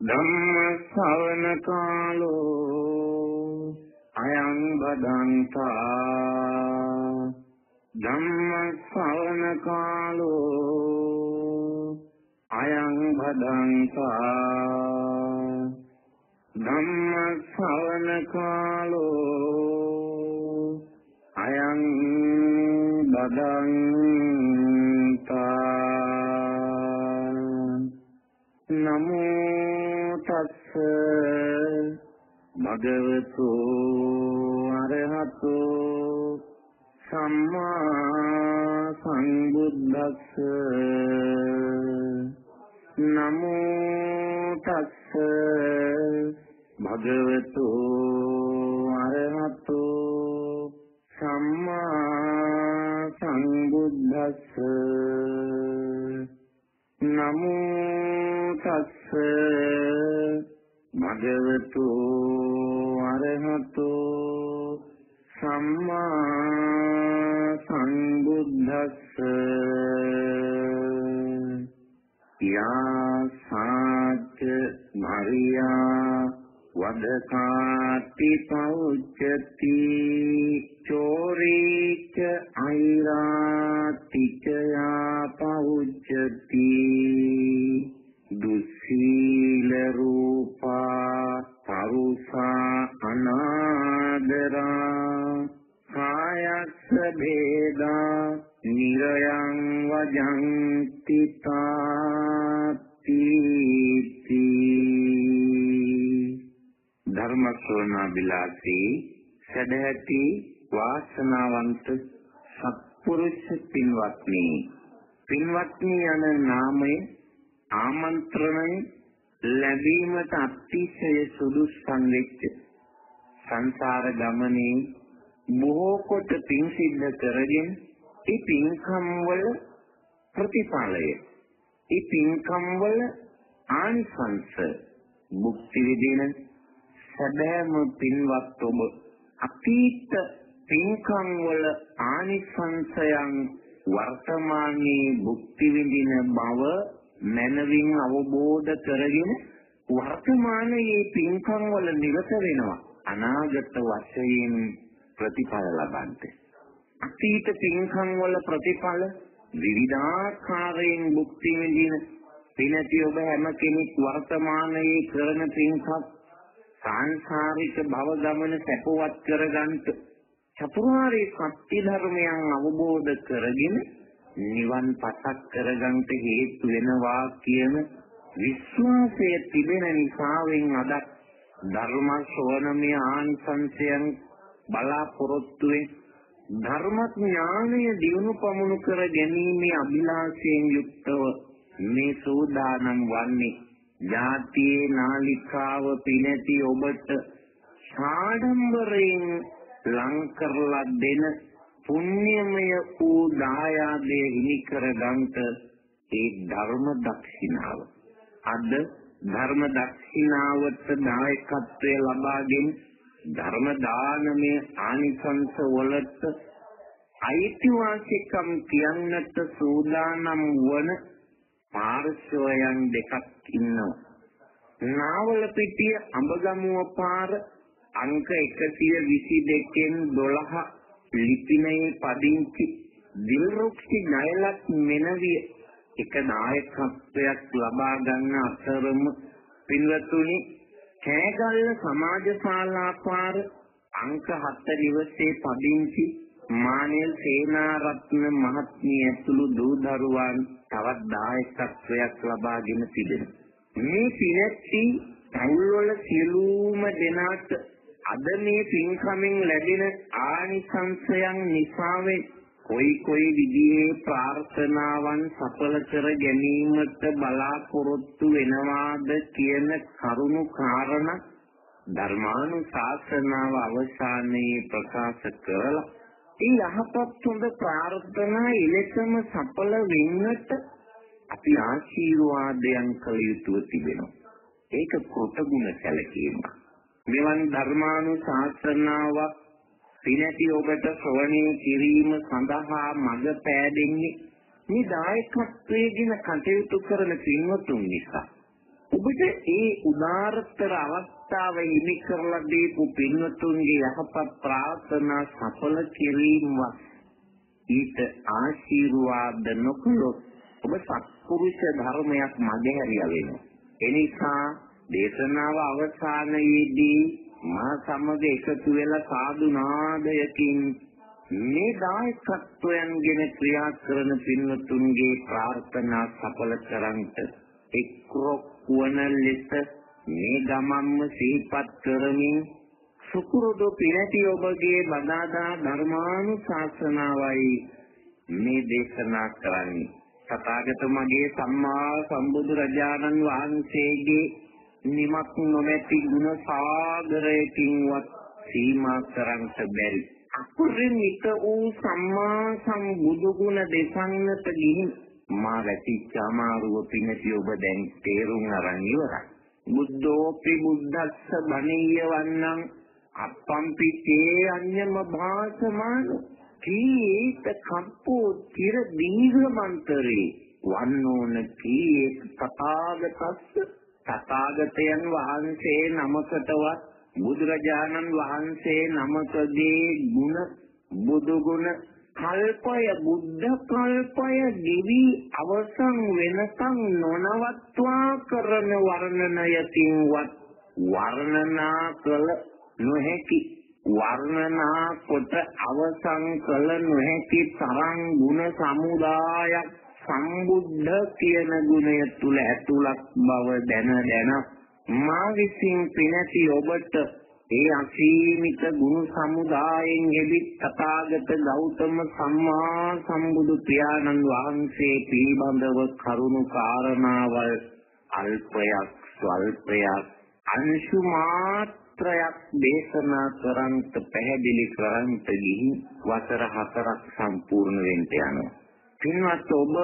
ධම්ම ශ්‍රවණ කාලෝ අයං බදන්තා ධම්ම ශ්‍රවණ කාලෝ අයං බදන්තා ධම්ම ශ්‍රවණ කාලෝ අයං බදන්තා භගවතු අරහතෝ සම්මා සංබුද්දස්ස නමෝ තස්ස භගවතු අරහතෝ සම්මා සංබුද්දස්ස නමෝ තස්ස භගවතු අරහතෝ සම්මා සංබුද්දස්ස යා සාච මරියා වදකාති පෞච්චති චෝරීච අයිරාතිච යා පෞච්චති දුස්සීල රූපා පරුසා අනාදරා කායස්ස භේදා නිරයං වජන්ති තාති ධර්ම ශ්‍රවණා බිලාසී සදැහැති වාසනාවන්ත සත්පුරුෂ පින්වත්නි. පින්වත්නි යන නාමයේ ආමන්ත්‍රණය ලැබීමට අතිශය සුදුස්සන් වෙච්ච සංසාර ගමනේ බොහෝ කොට පින් සිද්ධ කරගෙන ඒ පින්කම් වල ප්‍රතිඵලය. ඒ පින්කම් වල ආනිසංස මුක්ති විදින සැබෑම පින්වත් ඔබ අතීත පින්කම් වල ආනිසංසයන් වර්තමානයේ භුක්ති විඳින බව මනවින් අවබෝධ කරගෙන වර්තමානයේ පින්කම් වල නිරත වෙනවා. අනාගත වශයෙන් ප්‍රතිඵල ලබන්ට අතීත පින්කම් වල ප්‍රතිඵල විවිධාකාරයෙන් භුක්ති විඳින පිනති ඔබ හැම කෙනෙක් වර්තමානයේ කරන පින්කම් සාංශාරික භව ගමන සැපවත් කරගන්නට චතුරාර්ය සත්‍ය ධර්මයන් අවබෝධ කරගෙන නිවන් පසක් කරගන්නට හේතු වෙනවා කියන විශ්වාසය තිබෙන නිසාවෙන් අද ධර්ම ශ්‍රවණමය ආනිසංසයන් බලාපොරොත්තු ධර්ම ඥානය දිනු පමුණු කර ගැනීමේ අභිලාෂයෙන් යුක්තව මේ සෝදානම් වන්නේ ජාතියේ නාලිකාව පිනැති ඔබට ඡාඩම්බරයෙන් ලං කරලා දෙන පුණ්‍යමය වූ දායාදයේ හිමි කර ගන්නට ඒ ධර්ම දක්ෂිනාව අද ධර්ම දක්ෂිනාවට දායකත්වයේ ලබාගෙන ධර්ම දානමය ආනිසංස වලට අයිතිවාසිකම් කියන්නට සූදානම් වන පාර්ශවයන් දෙකක් ඉන්නවා. නාවල පිටිය අඹගමුව පාර අංක 122න් 12 ලිපිනයේ පදිංචි දිල්රුක්ෂි ණයලත් මෙනවිය එක නායකත්වයක් ලබා ගන්න අතරම පින්වත්නි කෑගල්ල සමාජ ශාලා පාර අංක 7 දිවසේ පදිංචි මානෙල් සේනාරත්න මහත්මිය ඇතුළු දූ දරුවන් තවත් දායකත්වයක් ලබාගෙන තිබෙනවා. මේ පිනැති පවුල්වල සියලුම දෙනාට අද මේ පින්කමින් ලැබෙන ආනිසංසයන් නිසාවෙන් කොයි කොයි විදිහේ ප්‍රාර්ථනාවන් සඵල කර ගැනීමට බලාපොරොත්තු වෙනවාද කියන කරුණු කාරණා ධර්මානුශාසනාව අවසානයේ ප්‍රකාශ කරලා ඒ යහපත් හොඳ ප්‍රාර්ථනා ඉලෙසම සඵල වෙන්නට අපි ආශිර්වාදයන් කළ යුතුව තිබෙනවා. ඒක කෘතගුණ සැලකීම. මෙවන් ධර්මානුශාසනාවක් පිනැති ඔබට ශ්‍රවණය කිරීම සඳහා මඟ පෑදෙන්නේ මේ දායකත්වයේ දින කටයුතු කරන පින්වතුන් නිසා. ඔබට ඒ උදාරතර අවස්ථාව හිමි කරලා දීපු පින්වතුන්ගේ යහපත් ප්‍රාර්ථනා සඵල කිරීමවත් ඊට ආශිර්වාද නොකළොත් ඔබ සත්පුරුෂ ධර්මයක් මගහැරියා වෙනවා. එනිසා දේශනාව අවසානයේදී මා සමග එකතු වෙලා සාදු නාදයකින් මේ දායකත්වයන්ගෙන ක්‍රියා කරන පින්වතුන්ගේ ප්‍රාර්ථනා සඵල කරන්ට එක්රොක් වන ලෙස මේ ගමම්ම සිහිපත් කරමින් සුකුරුදු පිනටි ඔබගේ බදාදා ධර්මානුශාසනාවයි මේ දේශනා කරන්නේ. තථාගත මගේ සම්මා සම්බුදු රජාණන් වහන්සේගේ නිමක් නොමැති ගුණ සාගරයකින්වත් සීමා කරන්නට බැරි අපරිමිත වූ සම්මා සම්බුදු ගුණ දෙසන්නට ගිහින් මා වැටිච්ච අමාරුව පිණිස ඔබ දැන් තේරුම් අරන් ඉවරයි. බුද්ධෝපි බුද්දස්ස බණීය වන්නං අප්පම්පි තේ අඤ්ඤම භාසමාන කීත කම්පෝ තිර දීඝ මන්තරේ වන්නෝන කී තථාගතස්ස තථාගතයන් වහන්සේ නමකටවත් බුදුරජාණන් වහන්සේ නමකගේ ගුණ බුදු ගුණ කල්පය බුද්ධ කල්පය දිවි අවසන් වෙනකන් නොනවත්වා කරන වර්ණනයකින්වත් වර්ණනා කළ නොහැකි වර්ණනා කොට අවසන් කළ නොහැකි තරම් ගුණ සමුදායක් සම්බුද්ධ කියන ගුණය තුල ඇතුළත් බව දැන දැන මා විසින් පිනැති ඔබට ඒ අසීමිත ගුණ සමුදායෙන් එබිත් තථාගත ගෞතම සම්මා සම්බුදු පියාණන් වහන්සේ පිළිබඳව කරුණු කාරණාවල් අල්පයක් ස්වල්පයක් අංශු මාත්‍රයක් දේශනා කරන්ට පැහැදිලි කරන්ට ගිහින් වසර හතරක් සම්පූර්ණ වෙන්න යනවා. පින්වත් ඔබ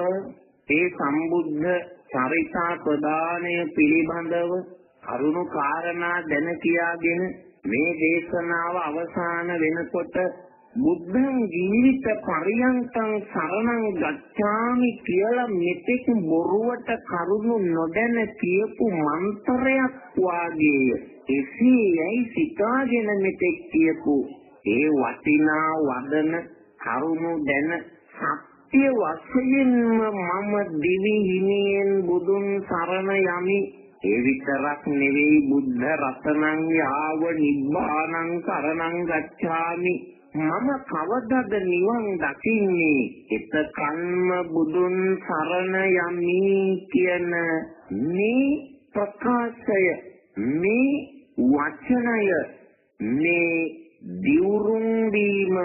ඒ සම්බුද්ධ චරිතා ප්‍රදානය පිළිබඳව කරුණු කාරණා දැන කියාගෙන මේ දේශනාව අවසාන වෙනකොට බුද්ධං ජීවිත පරියන්තං සරණං ගච්ඡාමි කියලා මෙතෙක් බොරුවට කරුණු නොදැන කියපු මන්ත්‍රයක් වාගේය. එසේයි සිතාගෙන මෙතෙක් කියපු ඒ වටිනා වදන කරුණු දැන සත්‍ය වශයෙන්ම මම දිවි හිමියෙන් බුදුන් සරණ යමි. ඒ විතරක් නෙවෙයි බුද්ධ රතනං යාව නිබ්බානං සරණං ගච්ඡාමි. මම කවදද නිවන් දකින්නේ? එතකන්ම බුදුන් සරණ යමි කියන මේ ප්‍රකාශය මේ වචනය මේ දිවුරුම් දීම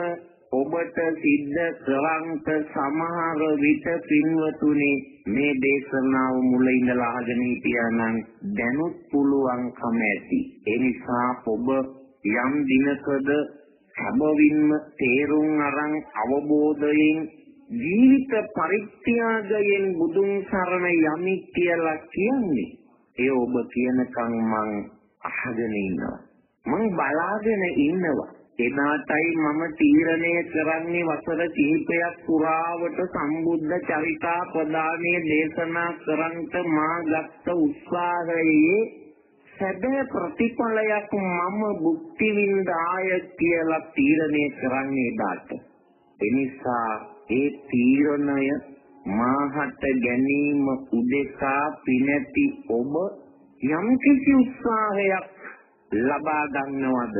ඔබට සිද්ධ කරන්ට සමහර විට පින්වතුනි මේ දේශනාව මුල ඉඳලා අහගෙන හිටියා නම් දැනුත් පුළුවන්කම ඇති. ඒ නිසා ඔබ යම් දිනකද සමවින්ම තේරුම් අරන් අවබෝධයෙන් ජීවිත පරිත්‍යාගයෙන් බුදුන් සරණ යමි කියලා කියන්නේ ඒ ඔබ කියනකම් මං අහගෙන ඉන්නවා. මං බලාගෙන ඉන්නවා. එදාටයි මම තීරණය කරන්නේ වසර කිහිපයක් පුරාවට සම්බුද්ධ චරිතා ප්‍රදානයේ දේශනා කරන්ට මා ගත්ත උත්සාහයේ සැබෑ ප්‍රතිඵලයක් මම භුක්ති විඳාය කියලා තීරණය කරන්නේ එදාට. එනිසා ඒ තීරණය මාහට ගැනීම උදෙසා පිනැති ඔබ යම්කිසි උත්සාහයක් ලබා ගන්නවද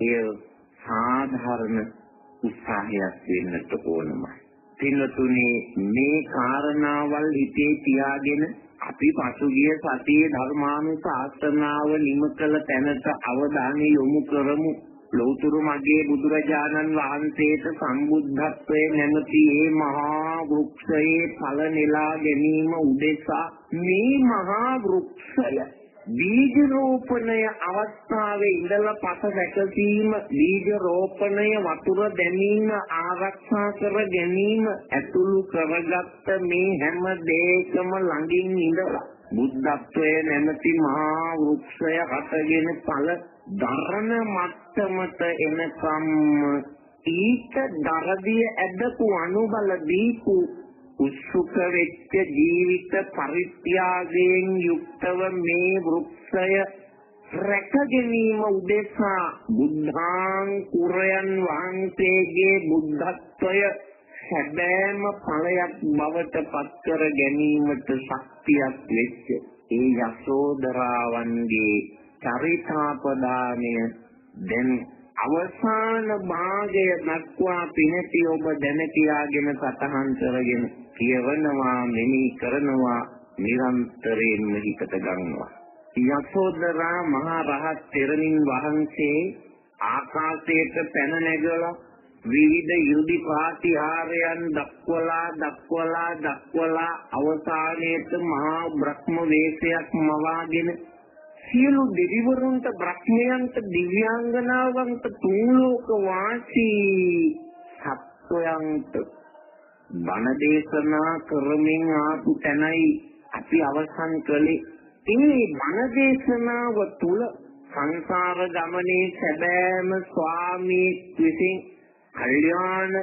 එය සාධාරණ උත්සාහයක් වෙන්නට ඕනමයි. පින්තුනේ මේ කාරණාවල් හිතේ තියාගෙන අපි පසුගිය සතියේ ධර්මානුශාසනාව නිම කළ තැනට අවධානය යොමු කරමු. ලෞතුරු මගේ බුදුරජාණන් වහන්සේට සම්බුද්ධත්වයේ නැමැති මේ මහා වෘක්ෂයේ ඵල නෙලා ගැනීම උදෙසා මේ මහා වෘක්ෂය බීජ රෝපණය අවස්ථාවේ ඉඳලා පස වැකසීම බීජ රෝපණය වතුර දැමීම ආරක්ෂා කර ගැනීම ඇතුළු කරගත්ත මේ හැම දෙයකම ළඟින් ඉඳලා බුද්ධත්වයේ නැමැති මහා වෘක්ෂය හටගෙන ඵල දරණ මට්ටමට එනකම් ඊට දරදිය ඇදපු අනුබල දීපු උත්සුක වෙච්ච ජීවිත පරිත්‍යාගයෙන් යුක්තව මේ වෘක්ෂය රැක ගැනීම උදෙසා බුද්ධාංකුරයන් වහන්සේගේ බුද්ධත්වය සැබෑම ඵලයක් බවට පත් කර ගැනීමට ශක්තියක් වෙච්ච ඒ යසෝදරාවන්ගේ චරිතාපදානය. දැන් අවසාන භාගය දක්වා පිනති ඔබ දැන කියාගෙන සතහන් කරගෙන කියවනවා මෙනි කරනවා නිරන්තරයෙන්ම හිතට ගන්නවා. යසෝදරා මහ රහත් තෙරණින් වහන්සේ ආකාශයට පැන නැගලා විවිධ යුදි ප්‍රාතිහාරයන් දක්වලා දක්වලා දක්වලා අවසානයේට මහා බ්‍රහ්ම වේශයක් මවාගෙන සියලු දෙවිවරුන්ට බ්‍රහ්මයන්ට දිව්‍යාංගනාවන්ට තුන් ලෝක වාසී සත්වයන්ට බණ දේශනා කරමින් ආපු තැනයි අපි අවසන් කළේ. මේ බණ දේශනාව තුල සංසාර ගමනේ සැබෑම ස්වාමී විසින් කල්යාණ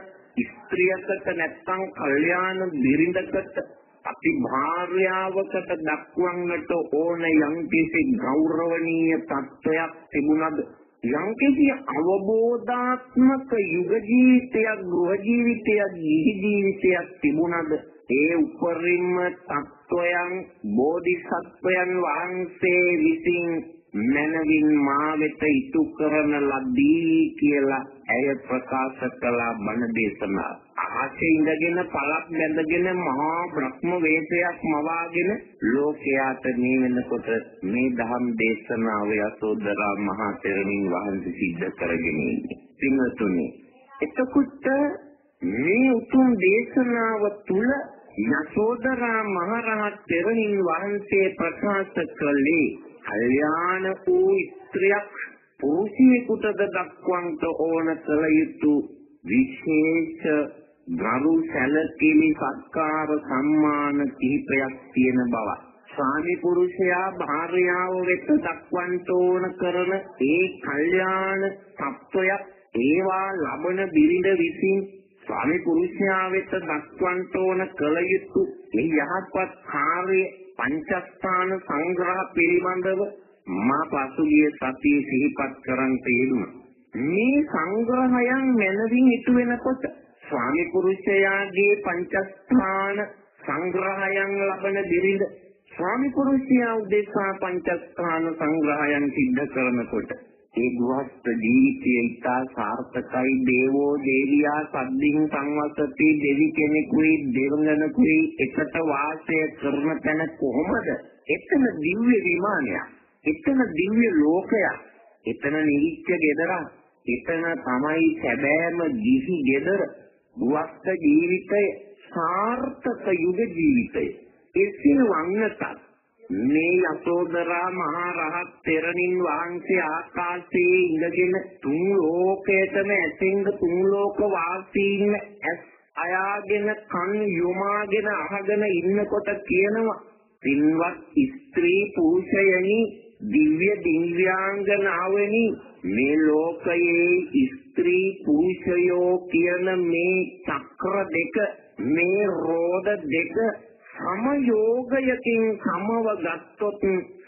ස්ත්‍රියකට නැත්නම් කල්යාණ බිරිඳකට අපි භාර්යාවකට දක්වන්නට ඕන යම්කිසි ගෞරවනීය තත්වයක් තිබුණද? යම්කිසි අවබෝධාත්මක යුග ජීවිතයක් ගෘහ ජීවිතයක් ජීවි ජීවිතයක් තිබුණද? ඒ උපරිම තත්වයන් බෝධිසත්වයන් වහන්සේ විසින් මනවින් මා වෙත ඉතු කරන ලදී කියලා ඇය ප්‍රකාශ කළා බණ දේශනා. ආසේ ඉඳගෙන පළක් බැඳගෙන මහා බ්‍රහ්ම වේශයක් මවාගෙන ලෝකයාට මේ වෙනකොට මේ ධම් දේශනාව යසෝදරා මහා තෙරණින් වහන්සේ සිද්ධ කරගෙන ඉන්නේ. පින්වතුනි, එතකොට මේ උතුම් දේශනාව තුල යසෝදරා මහරහත් තෙරණින් වහන්සේ ප්‍රකාශ කළේ කල්යාණ වූ ස්ත්‍රියක් පුරුෂයෙකුටද දක්වන්ට ඕන කළ යුතු විශේෂ ගරු සැලකිලි සත්කාර සම්මාන කිහිපයක් තියෙන බව. ස්වාමි පුරුෂයා භාර්යාව වෙත දක්වන්ට ඕන කරන ඒ කල්යාණ තත්වයක් ඒවා ලබන බිරිඳ විසින් ස්වාමි පුරුෂයා වෙත දක්වන්ට ඕන කළ යුතු මේ යහපත් කාර්ය පංචස්ථාන සංග්‍රහ පිළිබඳව මා පසුගිය සතියේ සිහිපත් කරන් තේරුණා. මේ සංග්‍රහයන් මනවින් ඉටු වෙනකොට ස්වාමි පුරුෂයාගේ පංචස්ථාන සංග්‍රහයන් ලබන බිරිඳ ස්වාමි පුරුෂයා උදෙසා පංචස්ථාන සංග්‍රහයන් සිද්ධ කරනකොට ඒ ගෘහස්ත ජීවිතය ඉතා සාර්ථකයි. දේවෝ දේවියා සද්දින් සංවසති. දෙවි කෙනෙකුයි දෙවඟනකුයි එකට වාසය කරන තැන කොහොමද? එතන දිව්‍ය විමානයක්. එතන දිව්‍ය ලෝකයක්. එතන නිවිච්ච ගෙදරක්. එතන තමයි සැබෑම දිවි ගෙදර. ගෘහස්ත ජීවිතය සාර්ථක යුග ජීවිතය. එසේ වන්නටත් මේ යසෝදරා මහා රහත් තෙරණින් වහන්සේ ආකාශයේ ඉඳගෙන තුන් ලෝකයටම ඇතෙන්ද තුන් ලෝක වාසීන් ඇස් අයාගෙන කන් යොමාගෙන අහගෙන ඉන්නකොට කියනවා පින්වත් ස්ත්‍රී පුරුෂයනි දිව්‍ය දිව්‍යාංගනාවනි මේ ලෝකයේ ස්ත්‍රී පුරුෂයෝ කියන මේ චක්‍ර දෙක මේ රෝද දෙක සමයෝගයකින් සමව ගත්තොත්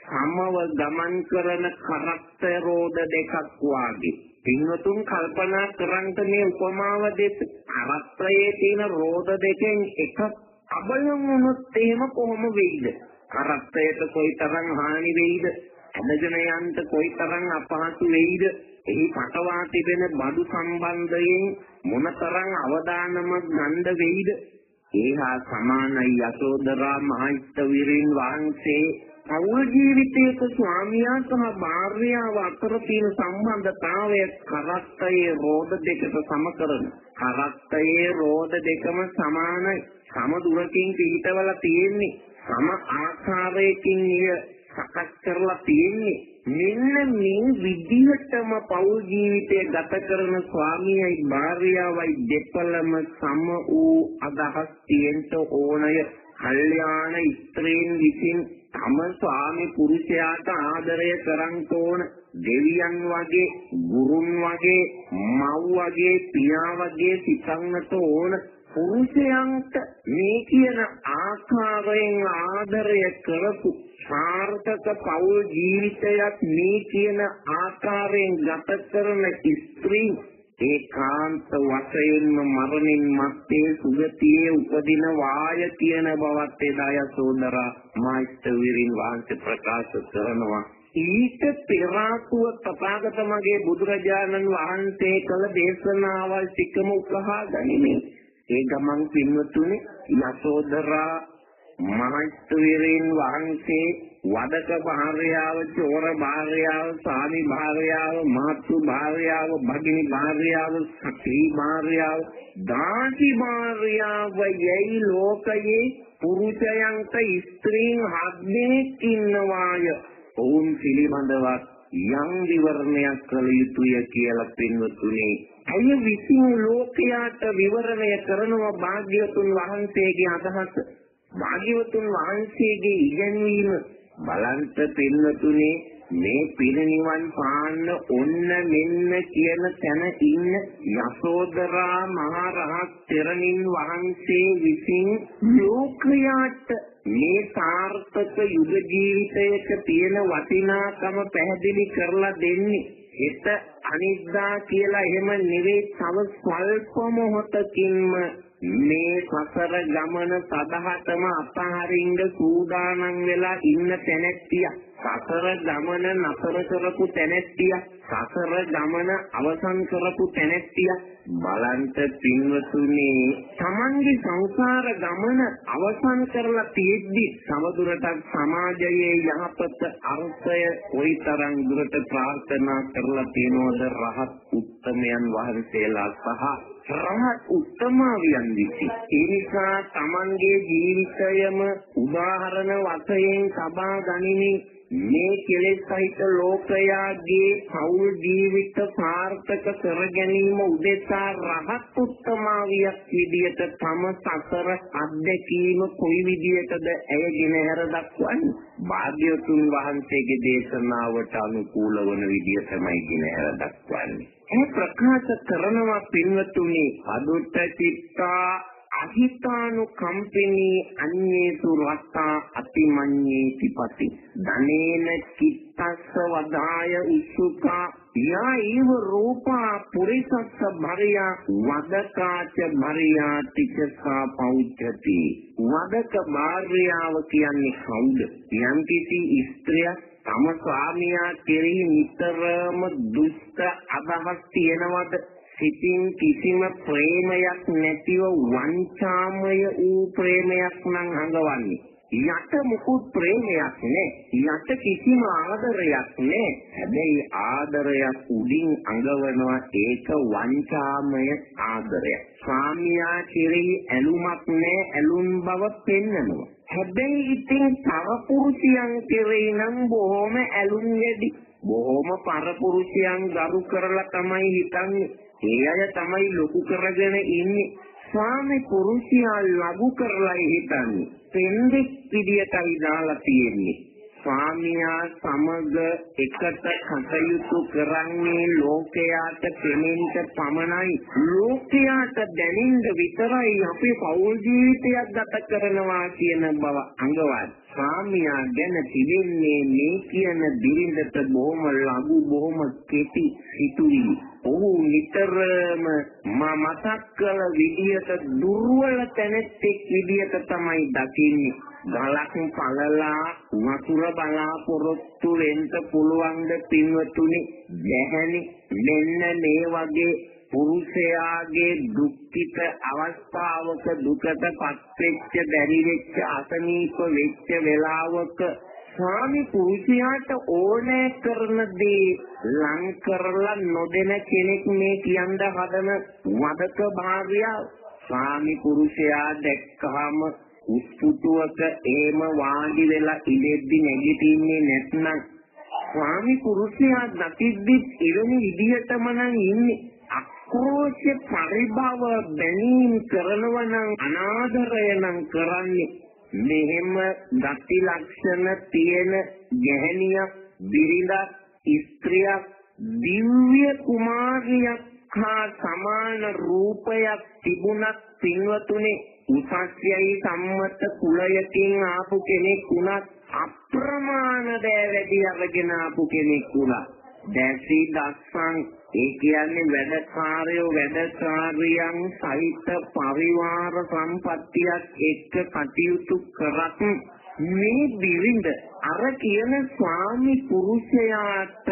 සමව ගමන් කරන කරක්තරෝද දෙකක් වාගේ. පින්වතුන් කල්පනා කරන්ට මේ උපමාව දෙත් කරක්තරයේ තියෙන රෝද දෙකෙන් එකක් අබලම් වුණොත් එහෙම කොහොම වෙයිද? කරක්තරයට කොයිතරම් හානි වෙයිද? ඇදගෙන යන්න කොයිතරම් අපහසු වෙයිද? එහි පටවා තිබෙන බඩු සම්බන්ධයෙන් මොනතරම් අවදානමක් ගන්න වෙයිද? ඒහා සමානයි යසෝදරා මහයිස්තවිරින් වහන්සේ පෞල් ජීවිතයක ස්වාමියා සහ භාර්යාව අතර තියෙන සම්බන්ධතාවය කරත්තයේ රෝධ දෙකට සම කරන. කරත්තයේ රෝධ දෙකම සමානයි. සම දුරකින් පිටවල තියෙන්නේ. සම ආකාරයකින් සකස් කරලා තියෙන්නේ. මෙන්න මේ විදිහටම පෞල් ජීවිතය ගත කරන ස්වාමියයි භාර්යාවයි දෙපළම සම වූ අදහස් තියෙන්න ඕනය. කල්යාණ ස්ත්‍රීන් විසින් තම ස්වාමි පුරුෂයාට ආදරය කරන් තෝන දෙවියන් වගේ ගුරුන් වගේ මව් වගේ පියා වගේ සිතන්නට ඕන. පුරුෂයන්ට මේ කියන ආකාරයෙන් ආදරය කරපු සාර්ථක පෞල් ජීවිතයක් මේ කියන ආකාරයෙන් ගත කරන ස්ත්‍රී ඒකාන්ත වශයෙන්ම මරණින් මත්තේ සුගතියේ උපදින වාය කියන බවත් එදා යසෝදරා මායිස්තවිරින් වහන්සේ ප්‍රකාශ කරනවා. ඊට පෙර ආතුව තථාගත මගේ බුදුරජාණන් වහන්සේ කළ දේශනාවල් ටිකම උකහා ගනිමින් ඒ ගමන් පින්වතුනි යසෝදරා මහත්වීරින් වහන්සේ වදක භාර්යාව චෝර භාර්යාව සාමි භාර්යාව මාතු භාර්යාව භගිනි භාර්යාව සඛී භාර්යාව දාසි භාර්යාව යයි ලෝකයේ පුරුෂයන්ට ස්ත්‍රීන් හත්දෙනෙක් ඉන්නවාය. ඔවුන් පිළිබඳව යම් විවරණයක් කළ යුතුය කියලා පින්වතුනි අය විසින් ලෝකයාට විවරණය කරනවා භාග්‍යවතුන් වහන්සේගේ අදහස? භාග්‍යවතුන් වහන්සේගේ ඉගැන්වීම. බලන්ත පින්වතුනි මේ පිරිනිවන් පාන්න ඔන්න මෙන්න කියන තැන ඉන්න යසෝදරා මහ රහත් තෙරණින් වහන්සේ විසින් ලෝකයාට මේ සාර්ථක යුග ජීවිතයක තියෙන වටිනාකම පැහැදිලි කරලා දෙන්නේ. හිත අනිද්දා කියලා එහෙම නෙවෙයි තව ස්වල්ප මොහොතකින්ම මේ සසර ගමන සදහටම අපහරින්න සූදානම් වෙලා ඉන්න තැනැත්තිය සසර ගමන නතර කරපු තැනැත්තිය සසර ගමන අවසන් කරපු තැනැත්තිය බලන්ත පින්වතුනි තමන්ගේ සංසාර ගමන අවසන් කරලා තියෙද්දි සමදුරටත් සමාජයේ යහපත අර්ථය කොයිතරම් දුරට ප්‍රාර්ථනා කරලා තියනවද? රහත් උත්තමයන් වහන්සේලා සහ රහත් උත්තමාවියන් විසින්. ඒ නිසා තමන්ගේ ජීවිතයම උදාහරණ වශයෙන් සබා ගනිමින් මේ කෙලෙස් සහිත ලෝකයාගේ පෞල් ජීවිත සාර්ථක කර ගැනීම උදෙසා රහත් උත්තමාවියක් විදියට තම සසර අත්දැකීම කොයි විදියටද ඇයගෙන හැර දක්වන්නේ? භාග්‍යවතුන් වහන්සේගේ දේශනාවට අනුකූල වන විදිය තමයි ගෙන හැර දක්වන්නේ. ඒ ප්‍රකාශ කරනවා පින්වතුනි අදුත්ත චිත්තා අහිතානුකම්පිනී අඤ්ඤේසු රත්තා අතිමඤ්ඤේති පති. ධනේන කිත්තස්ස වදාය උසුකා. යා ඊව රූපා පුරිසස්ස භරියා වදකාච භරියා තිචසා පෞච්ඡති. වදක භාර්යාව කියන්නේ කවුද? යම්කිසි ස්ත්‍රියක් තම ස්වාමියා කෙරෙහි නිතරම දුෂ්ට අදහස් තියනවද? සිතින් කිසිම ප්‍රේමයක් නැතිව වංචාමය වූ ප්‍රේමයක් නම් හඟවන්නේ. යට මුකුත් ප්‍රේමයක් නෑ. යට කිසිම ආදරයක් නෑ. හැබැයි ආදරයක් උඩින් අඟවනවා ඒක වංචාමය ආදරයක්. ස්වාමියා කෙරෙහි ඇලුමක් නෑ ඇලුම් බව පෙන්නනවා. හැබැයි ඉතින් තව පුරුෂයන් කෙරෙහි නම් බොහොම ඇලුම් වැඩි. බොහොම පරපුරුෂයන් ගරු කරලා තමයි හිතන්නේ. ඒ අය තමයි ලොකු කරගෙන ඉන්නේ. ස්වාමි පුරුෂයා ලඝු කරලා හිතන්නේ. පෙන්දෙක් විදියටයි දාලා තියෙන්නේ. ස්වාමියා සමග එකට කටයුතු කරන්නේ ලෝකයාට පෙනෙන්න පමණයි ලෝකයාට දැනෙන්න විතරයි අපි පෞල් ජීවිතයක් ගත කරනවා කියන බව අඟවයි ස්වාමියා ගැන තිබෙන්නේ මේ කියන බිරිඳට බොහොම ලඝු බොහොම කෙටි සිතුවිලි. ඔහු නිතරම මා මතක් කළ විදියට දුර්වල තැනෙක් විදියට තමයි දකින්නේ. ගලක් පළලා වතුර බලාපොරොත්තු වෙන්න පුළුවන් ද පින්වතුනි දැහැනි මෙන්න මේ වගේ පුරුෂයාගේ දුක්ඛිත අවස්ථාවක දුකටපත් වෙච්ච බැරි වෙච්ච අසනීප වෙච්ච වෙලාවක ස්වාමි පුරුෂයාට ඕනෑ කරන දේ ලං කරලා නොදෙන කෙනෙක් මේ කියන්න හදන වදක භාර්යාව ස්වාමි පුරුෂයා දැක්කහම උස්පුටුවක එහෙම වාඩි වෙලා ඉඳෙද්දි නැගිටින්නේ නැත්නම් ස්වාමි පුරුෂයා දකිද්දි ඉරණි විදියටම නම් ඉන්නේ. අක්‍රෝෂ පරිභව බැනීම් කරනවා නම් අනාදරය නම් කරන්නේ. මෙහෙම ගති ලක්ෂණ තියෙන ගැහණියක් බිරිඳක් ස්ත්‍රියක් දිව්‍ය කුමාරියක් හා සමාන රූපයක් තිබුණත් පින්වතුනේ උසස්යයි සම්මත කුලයකින් ආපු කෙනෙක් වුණත් අප්‍රමාණ දෑ වැඩි අරගෙන ආපු කෙනෙක් වුණත් දැසි දස්සන් ඒ කියන්නේ වැඩකාරයෝ වැඩකාරියන් සහිත පරිවාර සම්පත්තියක් එක්ක කටයුතු කරත් මේ බිරිඳ අර කියන ස්වාමි පුරුෂයාට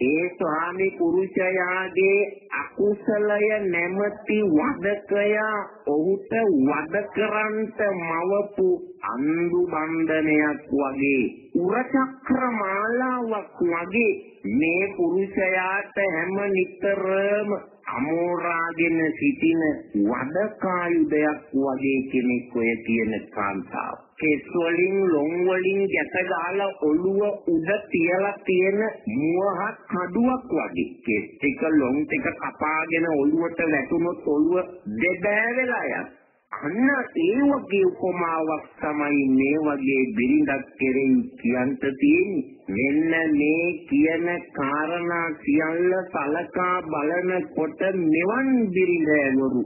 ඒ ස්වාමි පුරුෂයාගේ අකුසලය නැමැති වදකය ඔහුට වද කරන්ට මවපු අන්දු බන්ධනයක් වගේ උරචක්‍ර මාලාවක් වගේ මේ පුරුෂයාට හැම නිතරම අමෝරාගෙන සිටින වදකායුධයක් වගේ කෙනෙක් ඔය කියන කාන්තාව. කෙස් වලින් ලොම් වලින් ගැට ගහලා ඔළුව උඩ තියලා තියෙන මුවහත් කඩුවක් වගේ. කෙස් ටික ලොම් ටික කපාගෙන ඔළුවට වැටුනොත් ඔළුව දෙබෑ වෙලා යනවා. අන්න ඒ වගේ උපමාවක් තමයි මේ වගේ බිරිඳක් කෙරෙහි කියන්ත තියෙන්නේ මෙන්න මේ කියන කාරණා සියල්ල සලකා බලනකොට මෙවන් බිරිඳවරු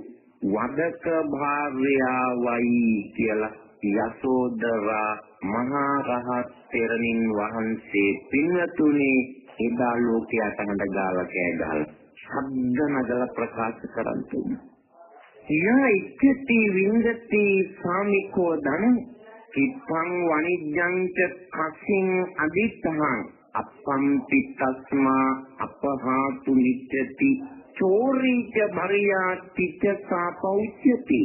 වදක භාර්යාවයි කියලා යසෝදරා මහා රහත් තෙරණින් වහන්සේ පින්වතුනි එදා ලෝකයට හඳ ගාලා කෑ ගහලා ශබ්ද නගලා ප්‍රකාශ කරන් තුනේ යා ඉච්ඡති වින්දති සාමිකෝ ධන කිප්පං වනිජ්ජං ච කසින් අදිත්තහං. අප්පම් පිටස්මා අපහාතු නිච්ඡති චෝරීච භරියා තිච්ඡ සාපෞච්ඡති.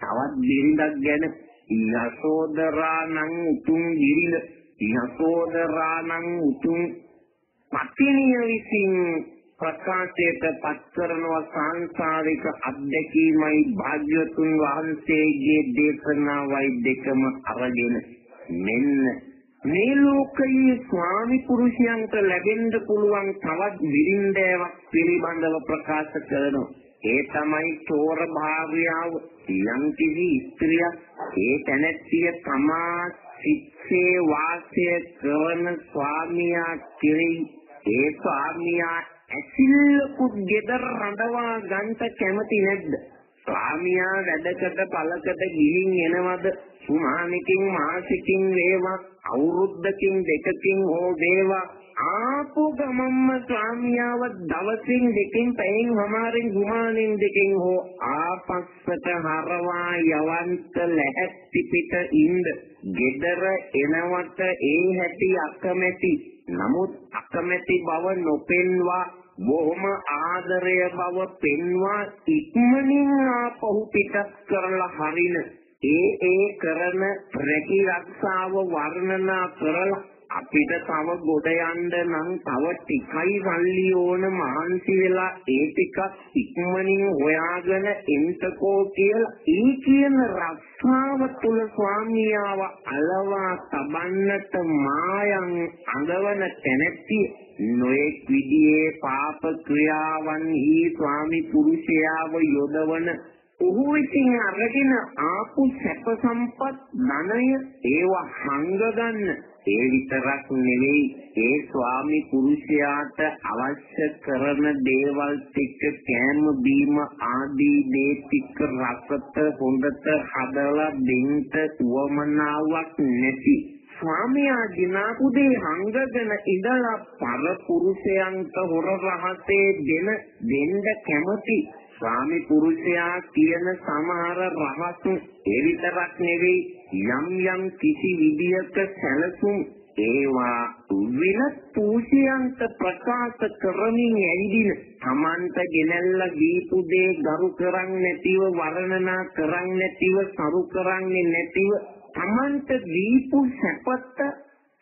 තවත් බිරිඳක් ගැන යසෝදරා නම් උතුම් බිරිඳ යසෝදරා නම් උතුම් පතිනිය විසින් ප්‍රකාශයට පත් කරනවා සංසාරික අත්දැකීමයි භාග්‍යතුන් වහන්සේගේ දේශනාවයි දෙකම අරගෙන මෙන්න මේ ලෝකයේ ස්වාමි පුරුෂයන්ට ලැබෙන්න පුළුවන් තවත් විරින්දෑවක් පිළිබඳව ප්‍රකාශ කරනවා. ඒ තමයි චෝර භාර්යාව යම් කිසි ස්ත්‍රියක් ඒ තැනැත්තිය තමා සිත්සේ වාසය කරන ස්වාමියා කෙරෙහි ඒ ස්වාමියා ඇසිල්ලකුත් ගෙදර රඳවා ගන්නට කැමති නැද්ද? ස්වාමියා වැඩකට පළකට ගිහින් එනවද? සුමානකින් මාසිකින් වේවා අවුරුද්දකින් දෙකකින් හෝ වේවා ආපු ගමම්ම ස්වාමියාව දවසින් දෙකකින් පැයෙන් හමාරෙන් ගුමානෙන් දෙකෙන් හෝ ආපස්සට හරවා යවන්ත ලැහැත්ති පිට ඉන්න ගෙදර එනවට ඒ හැටි අකමැති. නමුත් අකමැති බව නොපෙන්වා බොහොම ආදරය බව පෙන්වා ඉක්මනින් ආපහු පිටත් කරලා හරින. ඒ ඒ කරන රැකී ආරක්ෂාව වර්ණනා කරලා අපිට තව ගොඩ යන්න නම් තව ටිකයි සල්ලි ඕන මහන්සි වෙලා ඒ ටිකක් ඉක්මනින් හොයාගෙන එන්ටකෝ කියලා ඊ කියන රස්සාව තුල ස්වාමියාව අලවා තබන්නට මායන් අඟවන තැනැත්තිය. නොඑක් විදිහේ පාප ක්‍රියාවන්හි ස්වාමි පුරුෂයාව යොදවන ඔහු ඉතින් අරගෙන ආපු සැප සම්පත් ධනය ඒවා හංග ගන්න ඒ විතරක් නෙවෙයි ඒ ස්වාමි පුරුෂයාට අවශ්‍ය කරන දේවල් ටික කෑම බීම ආදී දේ ටික රසට හොඳට හදලා දෙන්න උවමනාවක් නැති. ස්වාමියා දිනාපු දේ හංගගෙන ඉඳලා පර පුරුෂයන්ට හොර රහසේ දෙන දෙන්න කැමති. ස්වාමි පුරුෂයා කියන සමහර රහස් ඒ විතරක් නෙවෙයි යම් යම් කිසි විදියක සැලසුම් ඒවා විලත් පූජ්‍යයන්ට ප්‍රකාශ කරමින් ඇවිදින තමන්ට ගෙනල්ලා දීපු දේ ගරු කරන්නේ නැතිව වර්ණනා කරන්නේ නැතිව සරු කරන්නේ නැතිව තමන්ට දීපු සැපත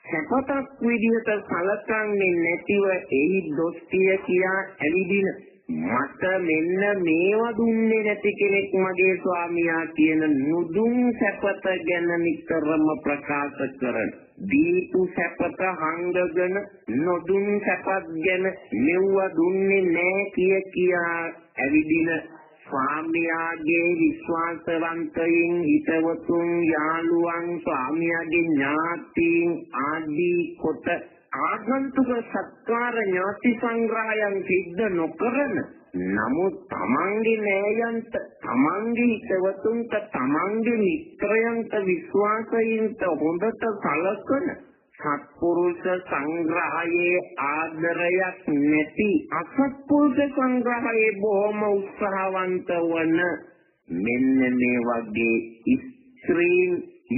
සැපතක් විදිහට සලකන්නේ නැතිව එහි දොස් කියා ඇවිදින මට මෙන්න මේවා දුන්නේ නැති කෙනෙක් මගේ ස්වාමියා කියන නුදුන් සැපත ගැන නිතරම ප්‍රකාශ කරන දීපු සැපත හංගගෙන නොදුන් සැපත් ගැන මෙව්ව දුන්නේ නැහැ කිය කියා ඇවිදින ස්වාමියාගේ විශ්වාසවන්තයින් හිතවතුන් යාළුවන් ස්වාමියාගේ ඥාතීන් ආදී කොට ආගන්තුක සත්කාර ඥාති සංග්‍රහයන් සිද්ධ නොකරන නමුත් තමන්ගේ නෑයන්ට තමන්ගේ හිතවතුන්ට තමන්ගේ මිත්‍රයන්ට විශ්වාසයින්ට හොඳට සලකන සත්පුරුෂ සංග්‍රහයේ ආදරයක් නැති අසත්පුරුෂ සංග්‍රහයේ බොහොම උත්සාහවන්ත වන මෙන්න මේ වගේ ස්ත්‍රීන්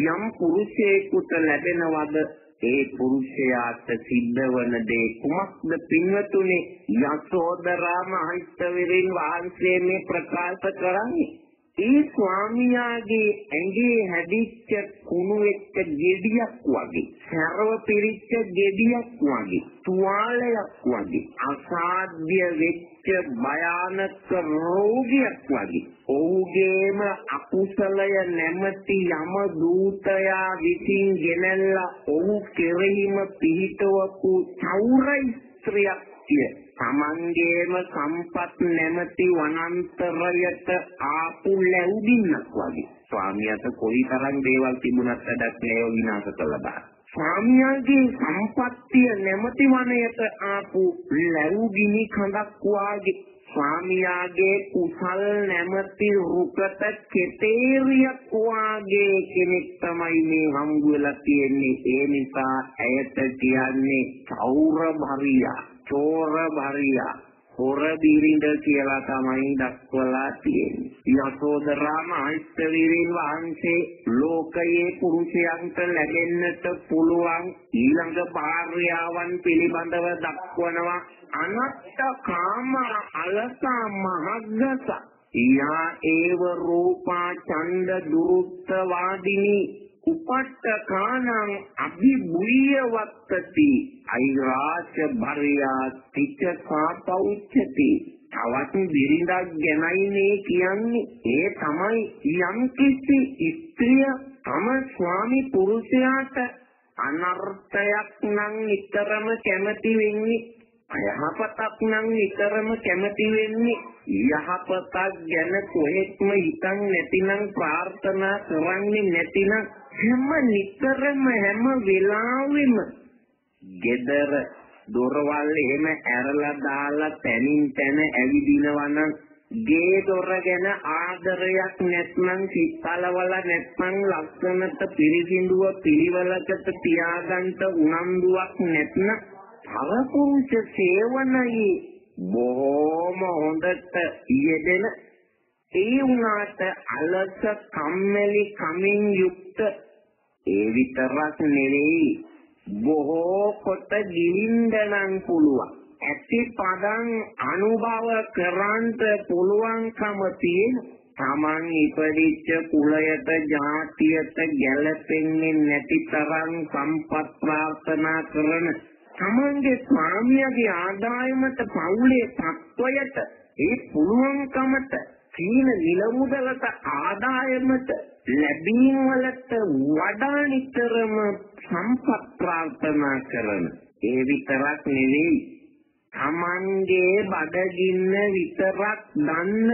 යම් පුරුෂයෙකුට ලැබෙනවද? ඒ පුරුෂයාට සිද්ධ වන දේ කුමක්ද පින්වතුනි? යසෝදරා මහිත්වරින් වහන්සේ මේ ප්‍රකාශ කරන්නේ ඒ ස්වාමියාගේ ඇඟේ හැදිච්ච කුණු වෙච්ච ගෙඩියක් වගේ සරව පිරිච්ච ගෙඩියක් වගේ තුවාලයක් වගේ අසාධ්‍ය වෙච්ච භයානක රෝගියක් වගේ. ඔහුගේම අකුසලය නැමැති යම දූතයා විසින් ගෙනල්ලා ඔහු කෙරෙහිම පිහිටවපු චෞරයිස්ත්‍රියක් කිය. තමන්ගේම සම්පත් නැමැති වනාන්තරයට ආපු ලැබුදින්නක් වගේ. ස්වාමියාට කොයිතරම් දේවල් තිබුණත් වැඩක් නෑ විනාශ කළා බා ස්වාමියාගේ සම්පත්තිය නැමැති වනයට ආපු ලැබුගිනි කඳක් වාගේ ස්වාමියාගේ කුසල් නැමැති රුකට කෙතේරියක් වාගේ කෙනෙක් තමයි මේ හම්බ වෙලා තියෙන්නේ. ඒ නිසා ඇයට කියන්නේ චෞර භරියා චෝර භරියා හොර බිරිඳ කියලා තමයි දක්වලා තියෙන්නේ. යසෝදරා මහේස්වරීන් වහන්සේ ලෝකයේ පුරුෂයන්ට ලැබෙන්නට පුළුවන් ඊළඟ භාර්යාවන් පිළිබඳව දක්වනවා අනත්ත කාම අලසා මහග්ගස. යා ඒව රූපා ඡන්ද දුරුත්ත වාදිනී. උපට්ඨ කානං අභිභූය වත්තති අයිරාච භර්යා තිච්ච සාපෞච්ඡති තවත් බිරිඳක් ගැනයි මේ කියන්නේ. ඒ තමයි යම් කිසි ස්ත්‍රිය තම ස්වාමි පුරුෂයාට අනර්ථයක් නම් නිතරම කැමති වෙන්නේ. අයහපතක් නම් නිතරම කැමති වෙන්නේ. යහපතක් ගැන කොහෙත්ම හිතන් නැතිනම් ප්‍රාර්ථනා කරන්නේ නැතිනම් හැම නිතරම හැම වෙලාවෙම gedara දොරවල් එහෙම ඇරලා දාලා තනින් තන ඇවිදිනවා නම් ගේ දොර ගැන ආදරයක් නැත්නම් සිත්පලවල නැත්නම් ලක්ෂණට පිරිසිදුව පිළිවෙලකට තියාගන්න උනන්දුවක් නැත්නම් පරපුරුෂ සේවනයේ බොහොම හොඳට යෙදෙන ඒ වුණාට අලස කම්මැලි කමින් යුක්ත ඒ විතරක් නෙවෙයි බොහෝ කොට ගිලින්දනම් පුළුවන්. ඇති පදන් අනුභව කරන්ට පුළුවන්කම තියෙන තමන් ඉපදිච්ච කුලයට ජාතියට ගැළපෙන්නේ නැති තරම් සම්පත් ප්‍රාර්ථනා කරන තමන්ගේ ස්වාමියාගේ ආදායමට පවුලේ තත්වයට ඒ පුළුවන්කමට සීන නිල මුදලට ආදායමට ලැබීම් වලට වඩා නිතරම සම්පත් ප්‍රාර්ථනා කරන. ඒ විතරක් නෙවෙයි තමන්ගේ බඩගින්න විතරක් දන්න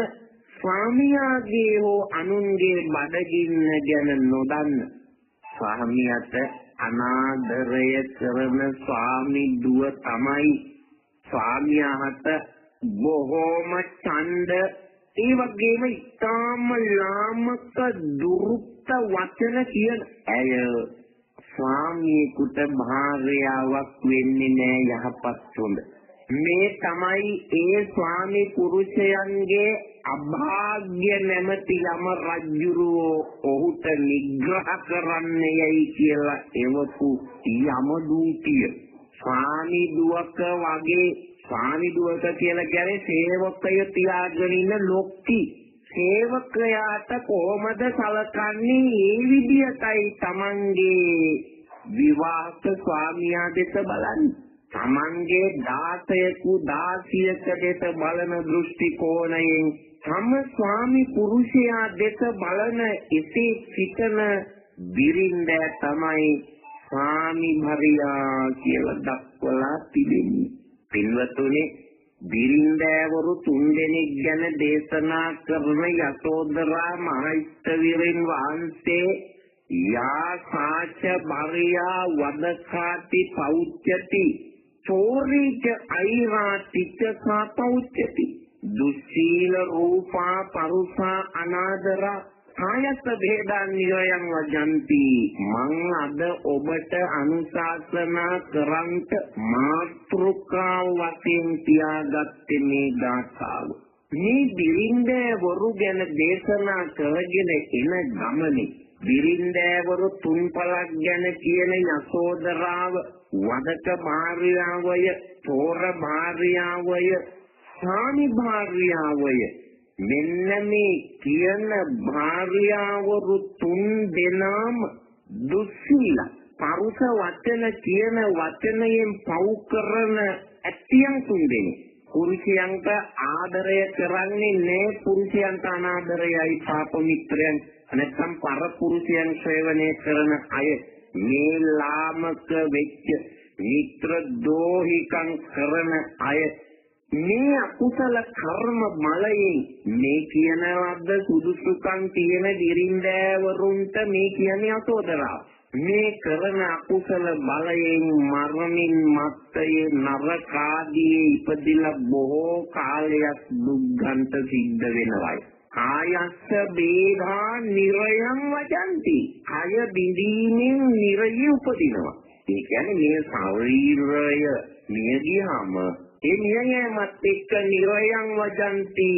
ස්වාමියාගේ හෝ අනුන්ගේ බඩගින්න ගැන නොදන්න. ස්වාමියාට අනාදරය කරන ස්වාමි දුව තමයි ස්වාමියාට බොහෝම ඡන්ද ඒ වගේම ඊටාම ලාමක දුරුත්ත වචන කියන ඇය ස්වාමියෙකුට භාර්යාවක් වෙන්නේ නෑ යහපත් හොඳ. මේ තමයි ඒ ස්වාමි පුරුෂයන්ගේ අභාග්‍ය නැමැති යම රජ්ජුරුවෝ ඔහුට නිග්‍රහ කරන්නේ යයි කියලා එවපු යම දූතිය. ස්වාමි දුවක වගේ ස්වාමි දුවක කියලා කියන්නේ සේවකය තියාගෙන ඉන්න ලොක්ටි සේවකයාට කොහොමද සලකන්නේ? ඒ විදියටයි Tamange විවාහක ස්වාමියා දෙස බලන්නේ. තමන්ගේ දාසයෙකු දාසියක දෙස බලන දෘෂ්ටි කෝණයෙන් තම ස්වාමි පුරුෂයා දෙස බලන එසේ සිතන බිරින්ද තමයි ස්වාමි භරියා කියලා දක්වලා තිබෙන්නේ. පින්වතුනි බිරින්දෑවරු තුන්දෙනෙක් ගැන දේශනා කරන යසෝදරා මහයිස්තවිරින් වහන්සේ යා සාච බරියා වදකාති පෞච්චති චෝරීච අයිරාතිච සාපෞච්චති දුස්සීල රූපා පරුසා අනාදරා කායත් භේදා නිරයන් වජන්ති මං අද ඔබට අනුශාසනා කරන්ට මාත්‍රුකා වශයෙන් තියාගත්තේ මේ ගාථාව මේ බිරින්දෑවරු ගැන දේශනා කරගෙන එන ගමනේ බිරින්දෑවරු තුන්පලක් ගැන කියන යසෝදරාව වදක භාර්යාවය තෝර භාර්යාවය සාමි භාර්යාවය මෙන්න මේ කියන භාර්යාවරු තුන් දෙනාම දුස්සීල. පරුස වචන කියන වචනයෙන් පව් කරන ඇත්තියන් තුන් දෙනෙක්. පුරුෂයන්ට ආදරය කරන්නේ නෑ. පුරුෂයන්ට අනාදරයයි පාප මිත්‍රයන්. නැත්නම් පර පුරුෂයන් සේවනය කරන අය. මේ ලාමක වෙච්ච මිත්‍ර දෝහිකම් කරන අය. මේ අකුසල කර්ම බලයෙන් මේ කියන ලද්ද සුදුසුකම් තියෙන දිරින්දෑවරුන්ට මේ කියන්නේ අසෝදරා මේ කරන අකුසල බලයෙන් මරණින් මත්තේ නරකාදී ඉපදිලා බොහෝ කාලයක් දුක්ගන්ත සිද්ධ වෙනවායි. කායස්ස බේධා නිරයං වජන්ති කය බිඳීමෙන් නිරය උපදිනවා. ඒ කියන්නේ මේ ශරීරය මිය ගියාම ඒ නියමත් එක්ක නිරයන් වජන්ති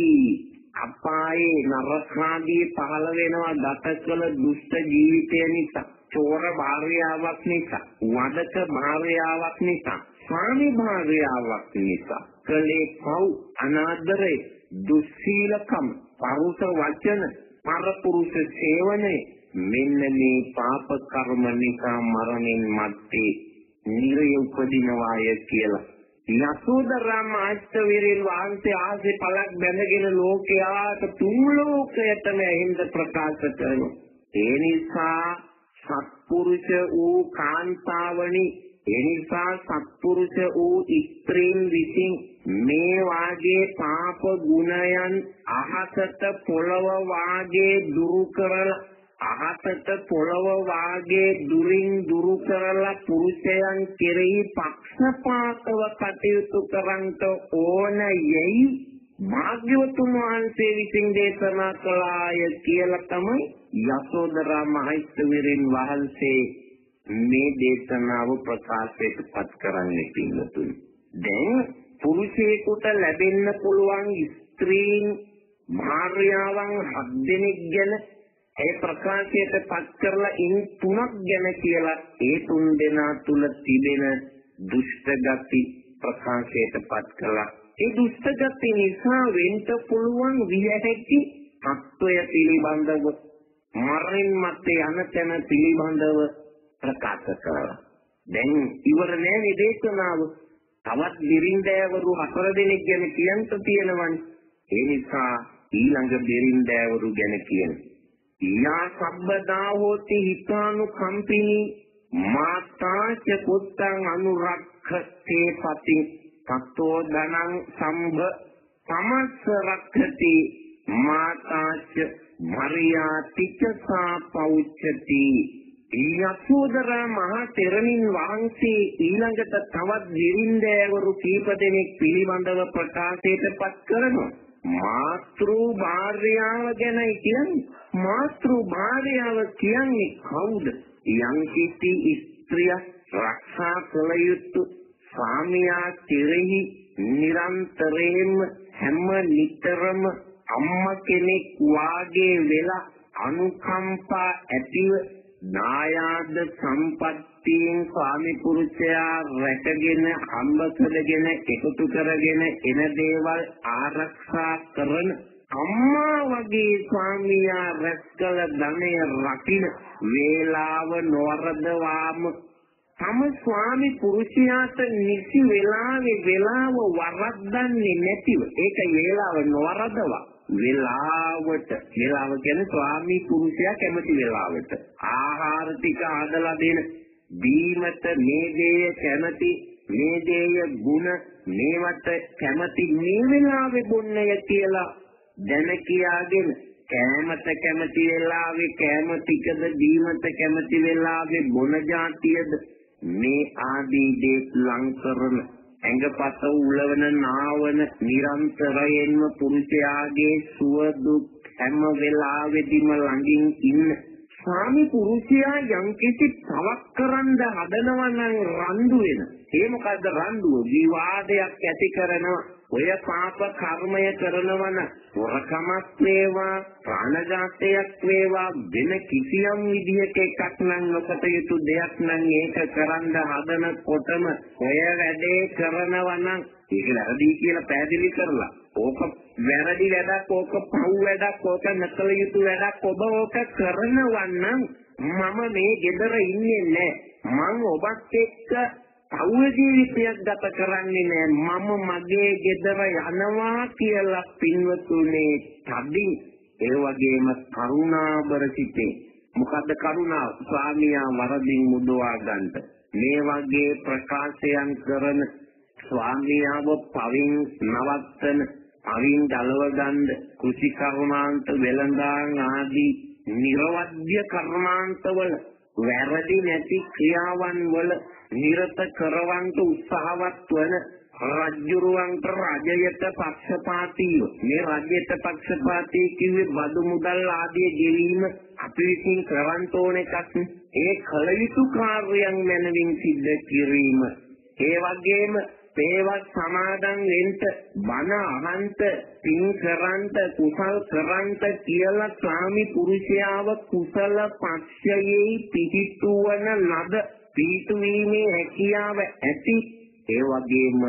අපායේ නරකාදී පහළ වෙනවා ගත කළ දුෂ්ට ජීවිතය නිසා චෝර භාර්යාවක් නිසා වදක භාර්යාවක් නිසා ස්වාමි භාර්යාවක් නිසා කලේ පව් අනාදරේ දුස්සීලකම් පරුස වචන පරපුරුෂ සේවනයේ මෙන්න මේ පාප කර්ම නිසා මරණින් මත්තේ නිරය උපදිනවාය කියලා. යසෝදරා මාස්ටර්වරින් වහන්සේ ආසේ පළක් බැඳගෙන ලෝකයාට තුන් ලෝකයටම හිඳ ප්‍රකාශ කරනවා. ඒ නිසා සත්පුරුෂ වූ කාන්තාවනි ඒ නිසා සත්පුරුෂ වූ ස්ත්‍රීන් විසින් මේ වාගේ පාප ගුණයන් අහසට පොළව වාගේ දුරු කරලා අහසට පොළව වාගේ දුරින් දුරු කරලා පුරුෂයන් කෙරෙහි පක්ෂපාතව කටයුතු කරන්ට ඕන යයි භාග්‍යවතුන් වහන්සේ විසින් දේශනා කළාය කියලා තමයි යසෝදරා මහේස්තවිරින් වහන්සේ මේ දේශනාව ප්‍රකාශයට පත් කරන්නේ පින්නතුනි. දැන් පුරුෂයෙකුට ලැබෙන්න පුළුවන් ස්ත්‍රීන් භාර්යාවන් හත් දෙනෙක් ගැන ඒ ප්‍රකාශයට පත් කරලා ඉන් තුනක් ගැන කියලා ඒ තුන් දෙනා තුල තිබෙන දුෂ්ට ගති ප්‍රකාශයට පත් කළා. ඒ දුෂ්ට ගති නිසා වෙන්න පුළුවන් විය හැකි තත්වය පිළිබඳව මරණින් මත්තේ යන තැන පිළිබඳව ප්‍රකාශ කළා. දැන් ඉවර නෑ මේ දේශනාව. තවත් බිරින්දෑවරු හතර දෙනෙක් ගැන කියන්න තියෙනවනේ. ඒ නිසා ඊළඟ බිරින්දෑවරු ගැන කියනවා. යා සබ්බදා හෝති හිතානු කම්පිනි මාතාච පුත්තං අනුරක්ඛතේ පති තත්තෝ ධනං සම්භ සමස්ස රක්ඛති මාතාච භරියා තිචසා පෞච්චති යසෝදරා මහා තෙරණින් වහන්සේ ඊළඟට තවත් දිරින්දෑවරු කීප දෙනෙක් පිළිබඳව ප්‍රකාශයට පත් කරනවා මාතෘ භාර්යාව ගැනයි කියන්නේ. මාතෘ භාර්යාව කියන්නේ කවුද? යම් කිසි ස්ත්‍රිය රක්ෂා කළ යුතු ස්වාමියා කෙරෙහි නිරන්තරයෙන්ම හැම නිතරම අම්මා කෙනෙක් වාගේ වෙලා අනුකම්පා ඇතිව නායාද සම්පත්තියෙන් ස්වාමි පුරුෂයා රැකගෙන හම්බ කරගෙන එකතු කරගෙන එන දේවල් ආරක්ෂා කරන අම්මා වගේ ස්වාමියා රැස්කල ධනය රකින්න වේලාව නොවරදවාම තම ස්වාමි පුරුෂයාට නිසි වෙලාවේ වෙලාව වරද්දන්නේ නැතිව ඒක වේලාව නොවරදවා. වෙලාවට වෙලාව කියන්නේ ස්වාමි පුරුෂයා කැමති වෙලාවට. ආහාර ටික හදලා දෙන දීමට මේ දේය කැමති මේ දේය ಗುಣ මේවට කැමති මේ වෙලාවේ බොන්නය කියලා දැන කියාගෙන කෑමට කැමති වෙලාවේ කෑම ටිකද දීමට කැමති වෙලාවේ බොන જાතියද මේ ආදී දේ ලං කරන ඇඟපත උලවන නාවන නිරන්තරයෙන්ම පුරුෂයාගේ සුව දුක් හැම වෙලාවෙදිම ළඟින් ඉන්න ස්වාමි පුරුෂයා යම්කිසි තවක් කරන්න හදනවා නම් රණ්ඩු වෙන. ඒ මොකද්ද රණ්ඩුව? විවාදයක් ඇති කරනවා. ඔය පාප කර්මය කරනවන වරකමක් වේවා ප්‍රාණඝාතයක් වේවා වෙන කිසියම් විදිහක එකක් නම් නොකට යුතු දෙයක් නම් ඒක කරන්න හදනකොටම ඔය වැඩේ කරනවා නම් ඒක වැරදි කියලා පැහැදිලි කරලා ඕක වැරදි වැඩක් ඕක පව් වැඩක් ඕක නැකල යුතු වැඩක් ඔබ ඕක කරනවා නම් මම මේ ගෙදර ඉන්නේ නැහැ මං ඔබත් එක්ක පව් ජීවිතයක් ගත කරන්නේ නැහැ මම මගේ ගෙදර යනවා කියලා පින්වතුනේ තදින්. ඒ වගේම කරුණාබර සිටේ මොකද්ද කරුණාව? ස්වාමියා වරදින් මුදවා ගන්නට. මේ වගේ ප්‍රකාශයන් කරන ස්වාමියාව පවින් නවත්තන අවින් දලව ගන්න කුසි කර්මාන්ත වෙලඳාන් ආදී නිර්වද්‍ය කර්මාන්තවල වැරදි නැති ක්‍රියාවන් වල නිරත කරවන්ට උත්සාහවත් වන රජ්ජුරුවන්ට රජයට පක්ෂපාතීව. මේ රජයට පක්ෂපාතී කිව්වේ බදු මුදල් ආදී ගෙවීම අපි විසින් කරන්න ඕන එකක් ඒ කල යුතු කාර්යයන් මැනවින් සිද්ධ කිරීම. ඒ වගේම ඒවත් සමාදන් වෙන්න බණ අහන්ත පින් කරන්ත කුසල් කරන්ත කියලා ස්වාමි පුරුෂයාව කුසල පක්ෂයේ පිහිටුවන ලද පිහිටුවීමේ හැකියාව ඇති. ඒ වගේම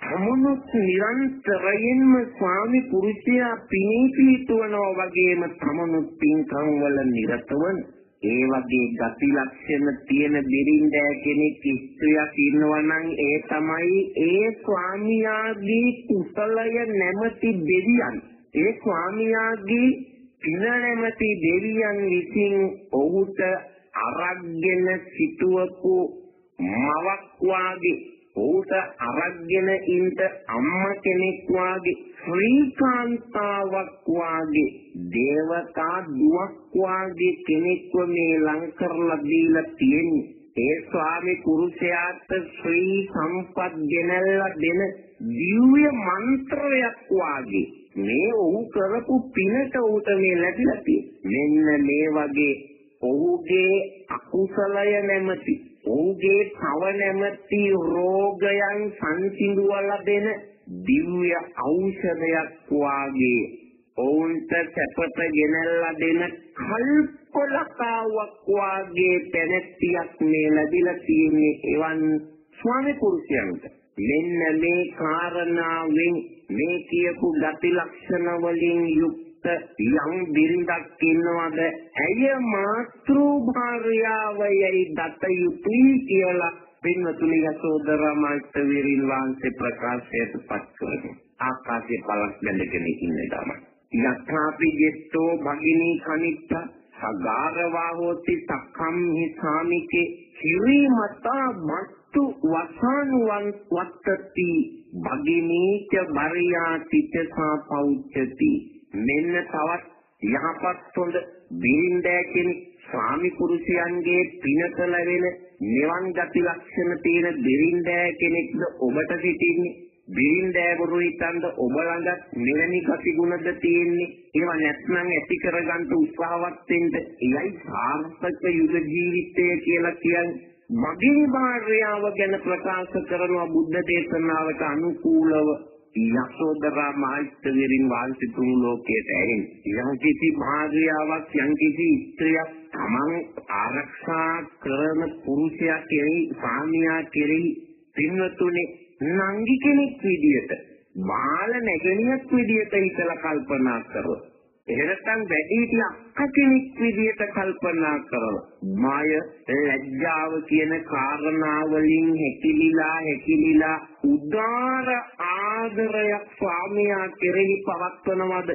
තමනුත් නිරන්තරයෙන්ම ස්වාමි පුරුෂයා පිණී පිහිටුවනවා වගේම තමනුත් පින්කම් වල නිරත වන ඒ වගේ ගති ලක්ෂණ තියෙන බිරින්දෑ කෙනෙක් ස්ත්‍රියක් ඉන්නවා නම් ඒ තමයි ඒ ස්වාමියාගේ කුසලය නැමැති දෙවියන්. ඒ ස්වාමියාගේ පින නැමැති දෙවියන් විසින් ඔහුට අරගෙන සිටුවපු මවක් වාගේ ඔහුට අරගෙන ඉන්න අම්මා කෙනෙක් වාගේ ශ්‍රීකාන්තාවක් වාගේ දේවතා දුවක් වාගේ කෙනෙක්ව මේ ලං කරලා දීලා තියෙන්නේ. ඒ ස්වාමි පුරුෂයාට ශ්‍රී සම්පත් ගෙනල්ලා දෙන දිව්‍ය මන්ත්‍රයක් වාගේ. මේ ඔහු කරපු පිනට ඔහුට මේ ලැබිලා තියෙන්නේ. මෙන්න මේ වගේ ඔහුගේ අකුසලය නැමැති ඔහුගේ තව නැමැති රෝගයන් සංසිඳුවලා දෙන දිව්‍ය ඖෂධයක් වාගේ ඔවුන්ට සැපත ගෙනල්ලා දෙන කල්පලකාවක් වාගේ පැනැත්තියක් මේ ලැබිලා තියෙන්නේ එවන් ස්වාමි පුරුෂයන්ට. මෙන්න මේ කාරණාවෙන් මේ කියපු ගති ලක්ෂණ වලින් යුක්ත යම් බිරිඳක් ඉන්නවද? ඇය මාතෘ භාර්යාවයයි දත යුතුයි කියලා පින්වතුනි යසෝදරා මාත්‍ය විරින් වහන්සේ ප්‍රකාශයට පත් කරනවා ආකාශයේ පළක් බැඳගෙන ඉන්න ළම යථාපි යෙත්තෝ භගිනී කනිත්ත සගාරවා හෝති සක්ඛම් හි සාමිකේ කිරිමතා මත්තු වසානුවන් වත්තති. භගිනීච බරියා තිචසා පෞච්චති මෙන්න තවත් යහපත් හොඳ බිරින්දෑ කෙනෙක් ස්වාමි පුරුෂයන්ගේ පිනක ලැබෙන නිවන් ගති ලක්ෂණ තියෙන බිරින්දෑ කෙනෙක්ද ඔබට සිටින්නේ? බිරින්දෑවරු හිතන්ද ඔබ ළඟ මෙවැනි ගති ගුණද තියෙන්නේ? ඒවා නැත්නම් ඇති කරගන්න උත්සාහවත් වෙන්න එයයි සාර්ථක යුග ජීවිතය කියලා කියන්නේ. මගේ භාර්යාව ගැන ප්‍රකාශ කරනවා බුද්ධ දේශනාවට අනුකූලව යසෝදරා මහත්වරින් වාල්සි තුන් ලෝකයට ඇහෙන යම් කිසි භාර්යාවක් යම් කිසි ස්ත්‍රියක් තමන් ආරක්ෂා කරන පුරුෂයා කෙරෙහි ස්වාමියා කෙරෙහි පින්වතුනි නංගි කෙනෙක් විදියට බාල නැගණියක් විදියට හිතලා කල්පනා කරලා එහෙනම් වැඩිහිටිය අක්ක කෙනෙක් විදියට කල්පනා කරලා මාය ලැජ්ජාව කියන කාරණාවලින් හැකිලිලා හැකිලිලා උදාර ආදරයක් ස්වාමියා කෙරෙහි පවත්වනවද?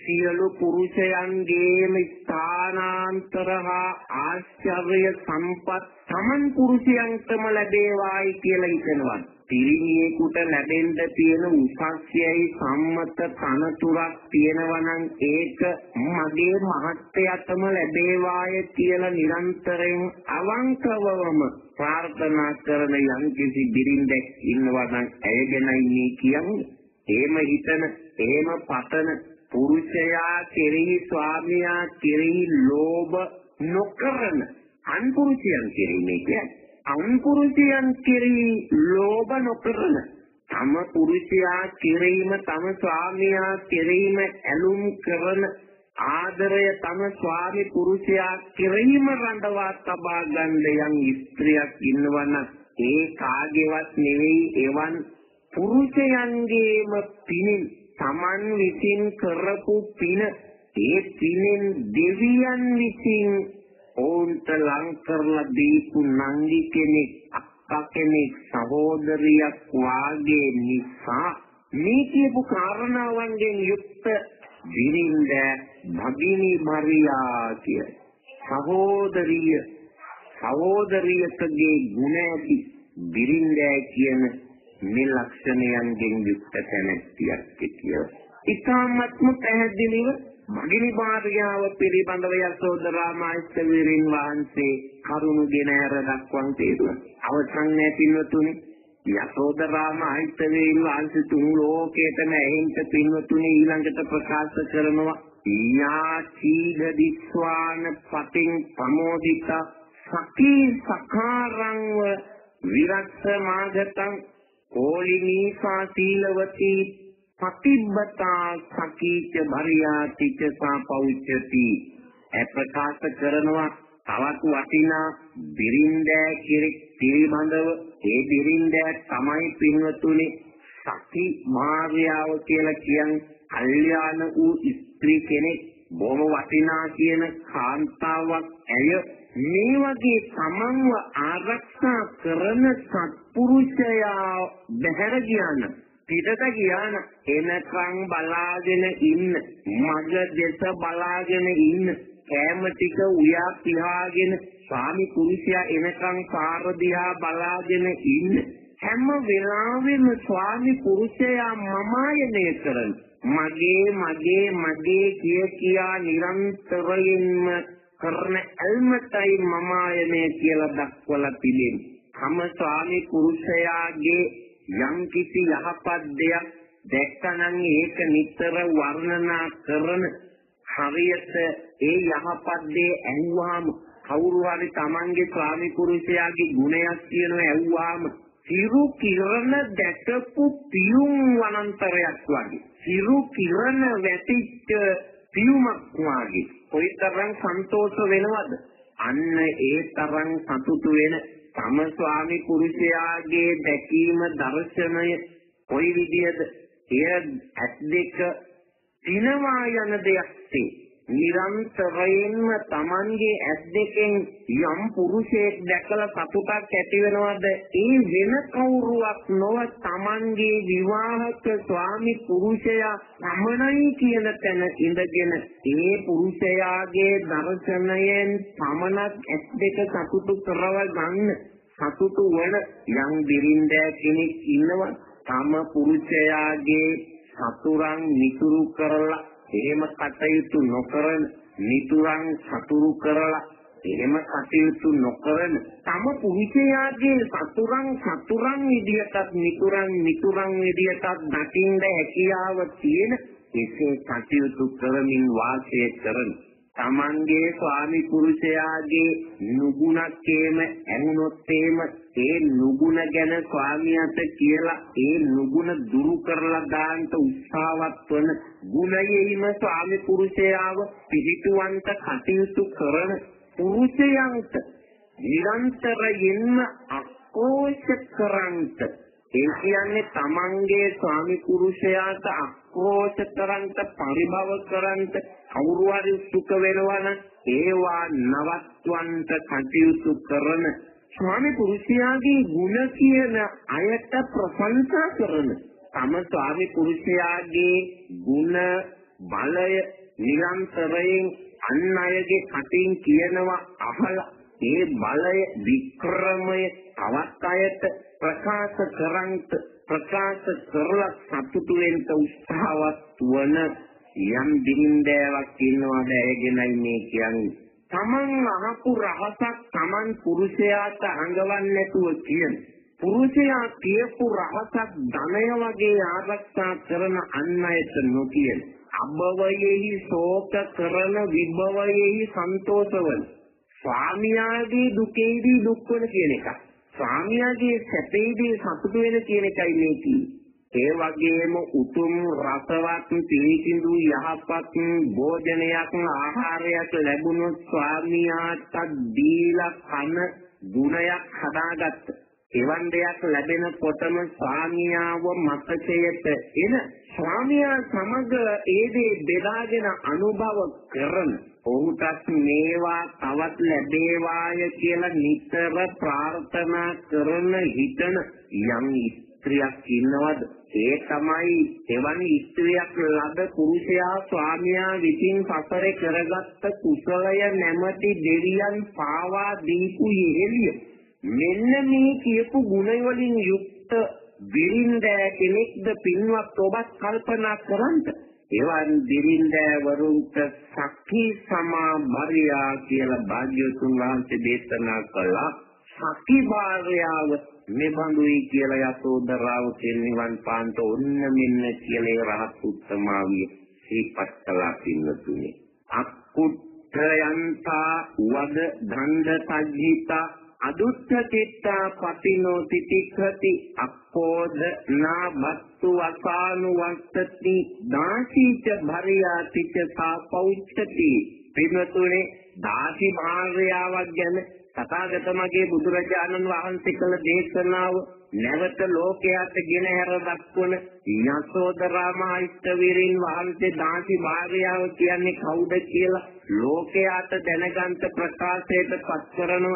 සියලු පුරුෂයන්ගේම ස්ථානාන්තර හා ආශ්චර්ය සම්පත් තමන් පුරුෂයන්ටම ලැබේවායි කියලා හිතනවා. පිරිමියෙකුට ලැබෙන්න තියෙන උසස්යයි සම්මත තනතුරක් තියෙනවා නම් ඒක මගේ මහත්යටම ලැබේවාය කියලා නිරන්තරයෙන් අවංකවම ප්‍රාර්ථනා කරන යම්කිසි බිරින්දෙක් ඉන්නවා නම් ඇය ගැනයි මේ කියන්නේ. එහෙම හිතන, එහෙම පතන පුරුෂයා කෙරෙහි ස්වාමියා කෙරෙහි ලෝභ නොකරන අන්පුරුෂයන් කෙරෙහි කියන්නේ අන්පුරුෂයන් කෙරෙහි ලෝභ නොකරන තම පුරුෂයා කෙරෙහිම තම ස්වාමියා කෙරෙහිම ඇලුම් කරන ආදරය තම ස්වාමි පුරුෂයා කෙරෙහිම රඳවා තබා ගන්න යම් ස්ත්‍රියක් ඉන්නවනම් ඒ කාගේවත් නෙවෙයි එවන් පුරුෂයන්ගේම පිණින් Taman විසින් කරපු පින. ඒ පිනෙන් දෙවියන් විසින් ඔවුන්ට ලං කරලා දීපු නංගි කෙනෙක් අක්කා කෙනෙක් සහෝදරියක් වාගේ නිසා මේ කියපු කාරණාවන්ගෙන් යුක්ත දිනින්ද භගිනී මරියා කිය සහෝදරිය සහෝදරියකගේ ගුණ ඇති බිරින්දෑ කියන මේ ලක්ෂණයන්ගෙන් යුක්ත තැනැත්තියක් කියලා. ඊටාත්ම පැහැදිලිව මගිනි භාර්යාව පිළිබඳව යසෝදරා මහේස්තවීරින් වහන්සේ කරුණුගෙන ඇර දක්වන තේරුව. අවසන් නැතිනතුනි යසෝදරා මහේස්තවීරින් වහන්සේ තුන් ලෝකයටම ඇහින්ට පින්වතුනි ඊළඟට ප්‍රකාශ කරනවා යා චීද දිස්වාන පතින් ප්‍රමෝදිත සකී සකාරංව විරක්ෂ මාගතං කෝලිනීසා සීලවතී පටිබ්බතා සකීච භරියාතිච සාපෞච්චති අප්‍රකාශ කරනවා තවත් වටිනා බිරින්දෑ කිරික් පිළිබඳව. ඒ බිරින්දෑ තමයි පින්වතුනි සති මාර්යාව කියලා කියන්නේ කල්යාණ වූ ස්ත්‍රී කෙනෙක් බොහොම වටිනා කියන කාන්තාවක් ඇය. මේ වගේ තමන්ව ආරක්ෂා කරන සත්පුරුෂයා බැහැර ගියාන පිටත ගියාන එනකන් බලාගෙන ඉන්න මග දෙස බලාගෙන ඉන්න කෑම ටික උයා පිහාගෙන ස්වාමි පුරුෂයා එනකන් පාර දිහා බලාගෙන ඉන්න හැම වෙලාවෙම ස්වාමි පුරුෂයා මමායනය කරන මගේ මගේ මගේ කිය කියා නිරන්තරයෙන්ම කරන ඇල්මතයි මමායනය කියලා දක්වලා තිබෙනවා. තම ස්වාමි පුරුෂයාගේ යම් කිසි යහපත් දෙයක් දැක්කනම් ඒක නිතර වර්ණනා කරන හරියට ඒ යහපත් දේ ඇහුවාම කවුරු හරි Tamange ස්වාමි පුරුෂයාගේ ගුණයක් කියනවා ඇහුවාම සිරු කිරණ දැකපු පියුම් වනාන්තරයක් වගේ. සිරු කිරණ වැටිච්ච පියුමක් වගේ. කොයිතරම් සන්තෝෂ වෙනවද? අන්න ඒ තරම් සතුටු වෙන තම ස්වාමි පුරුෂයාගේ දැකීම දර්ශනය කොයි විදියද? එය ඇස් දෙක දිනවා යන දෙයක් තේ නිරන්තරයෙන්ම Tamanගේ ඇස් දෙකෙන් යම් පුරුෂයෙක් දැකලා සතුටක් ඇති වෙනවද? ඒ වෙන කවුරුවක් නොව Tamanගේ විවාහක ස්වාමි පුරුෂයා සමනයි කියන තැන ඉඳගෙන ඒ පුරුෂයාගේ දර්ශනයෙන් පමණක් ඇස් දෙක සතුටු කරව ගන්න සතුටු වන යම් බිරින්දෑ කෙනෙක් ඉන්නවා. තම පුරුෂයාගේ සතුරන් නිතුරු කරලා එහෙම කටයුතු නොකරන නිතුරන් සතුරු කරලා එහෙම කටයුතු නොකරන තම පුරුෂයාගේ සතුරන් සතුරන් විදියටත් නිතුරන් නිතුරන් විදියටත් දකින්න හැකියාව තියෙන එසේ කටයුතු කරමින් වාසය කරන තමන්ගේ ස්වාමි පුරුෂයාගේ නුගුණකේම ඇහුනොත් එහෙම ඒ නුගුණ ගැන ස්වාමියාට කියලා ඒ නුගුණ දුරු කරලා දාන්න උත්සාහවත් වන ගුණයෙහිම ස්වාමි පුරුෂයාව පිළිතුවන්ට කටයුතු කරන පුරුෂයන්ට නිරන්තරයෙන්ම අකෝෂ කරන්ට ඒ කියන්නේ තමන්ගේ ස්වාමි පුරුෂයාට අක්‍රෝෂ කරන්ට පරිභව කරන්ට කවුරු හරි සුඛ වෙනවා නම් ඒවා නවත්වන්ට කටයුතු කරන ස්වාමි පුරුෂයාගේ ගුණ කියන අයට ප්‍රශංසා කරන තම ස්වාමි පුරුෂයාගේ ගුණ බලය නිරන්තරයෙන් අන් අයගේ කටින් කියනවා අහලා ඒ බලය වික්‍රමය තවත් අයට ප්‍රකාශ කරන්ත ප්‍රකාශ කරලා සතුටු වෙන්න උත්සාහවත් වන යම් බිරින්දෑවක් ඉන්නවද ඇයගෙනයි මේ කියන්නේ. Taman අහපු රහසක් Taman පුරුෂයාට අඟවන්නේ නැතුව කියන. පුරුෂයා කියපු රහසක් ධනය වගේ ආරක්ෂා කරන අන් අයට නොකියන. අබවයෙහි ශෝක කරන විභවයෙහි සන්තෝෂවන. ස්වාමියාගේ දුකේදී දුක් වෙන කියන එක. ස්වාමියාගේ සැපේදී සතුට වෙන කියන එකයි මේ කියන්නේ. ඒ වගේම උතුම් රසවත් පිළිසිඳු යහපත් භෝජනයක් ආහාරයක් ලැබුණොත් ස්වාමියාට දීලා කන ගුණයක් හදාගත්ත. එවන් දෙයක් ලැබෙනකොටම ස්වාමියාව මතකයට එන ස්වාමියා සමග ඒ දේ බෙදාගෙන අනුභව කරන ඔහුටත් මේවා තවත් ලැබේවාය කියලා නිතර ප්‍රාර්ථනා කරන හිතන යම් ස්ත්‍රියක් ඉන්නවද? ඒ තමයි එවන් ස්ත්‍රියක් ලද පුරුෂයා ස්වාමියා විසින් සසරේ කරගත්ත කුසලය නැමැති දෙවියන් පාවා දීපු යෙහෙලිය මෙන්න මේ කියපු ගුණ වලින් යුක්ත බිරින්දෑ කෙනෙක්ද පින්වත් ඔබත් කල්පනා කරන්න? එවන් බිරින්දෑ වරුන්ට සඛී සමා භාර්යා කියලා භාග්‍යවතුන් වහන්සේ දේශනා කළා. සඛී භාර්යාව මෙබඳුයි කියලා යසෝදරාව කෙනිවන් පාන්ත ඔන්න මෙන්න කියලා රහත් උත්තමාවිය සිහිපත් කළා පින්නතුනේ. අක්කුත්‍රයන්තා වද දණ්ඩ සජ්ජිතා අදුත්ථ චිත්තා පතිනෝ තිතික්ඛති අක්කෝද නා බත්තු අසානු වත්තති දාසීච භරියාතිච සා පෞච්ඡති. පින්නතුනේ දාසි භාර්යාවක් ගැන තථාගත මගේ බුදුරජාණන් වහන්සේ කළ දේශනාව නැවත ලෝකයට ගෙන හැර දක්වන යසෝදරා මහිෂ්ඨවීරින් වහන්සේ දාසි භාර්යාව කියන්නේ කවුද කියලා ලෝකයට දැනගන්ත ප්‍රකාශයට පත් කරන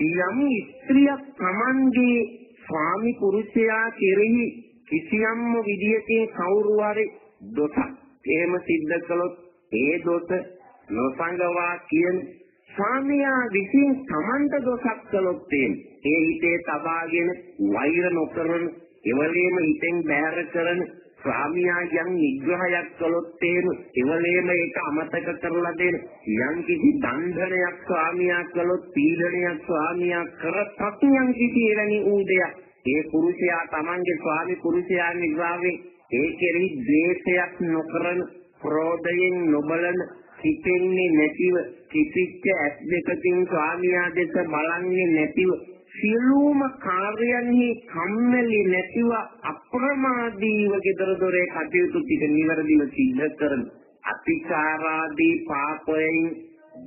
යම් ස්ත්‍රියක් Tamanගේ ස්වාමි පුරුෂයා කෙරෙහි කිසියම්ම විදියකින් කවුරු හරි දොසක් එහෙම සිද්ධ කළොත් ඒ දොස නොසංගවා කියන ස්වාමියා විසින් Tamanta දොසක් කළොත් ඒ හිතේ තබාගෙන වෛර නොකරන එවලේම හිතෙන් බැහැර කරන ස්වාමියා යම් නිග්‍රහයක් කළොත් එහෙම එවලේම ඒක අමතක කරලා දෙන යම් කිසි දණ්ඩනයක් ස්වාමියා කළොත් පීඩනයක් ස්වාමියා කරත් යම් කිසි එවැනි ඌ දෙයක් ඒ පුරුෂයා Tamange ස්වාමි පුරුෂයා නිග්‍රහයෙන් ඒ කෙරෙහි ද්වේෂයක් නොකරන ක්‍රෝධයෙන් නොබලන හිතෙන්නේ නැතිව කිසිච්ච ඇස් දෙකකින් ස්වාමියා දෙස බලන්නේ නැතිව සියලුම කාර්යයන්හි කම්මැලි නැතිව අප්‍රමාදීව gedara dore කටයුතු ටික නිවැරදිව සිද්ධ කරන අතිචාරාදී පාපයෙන්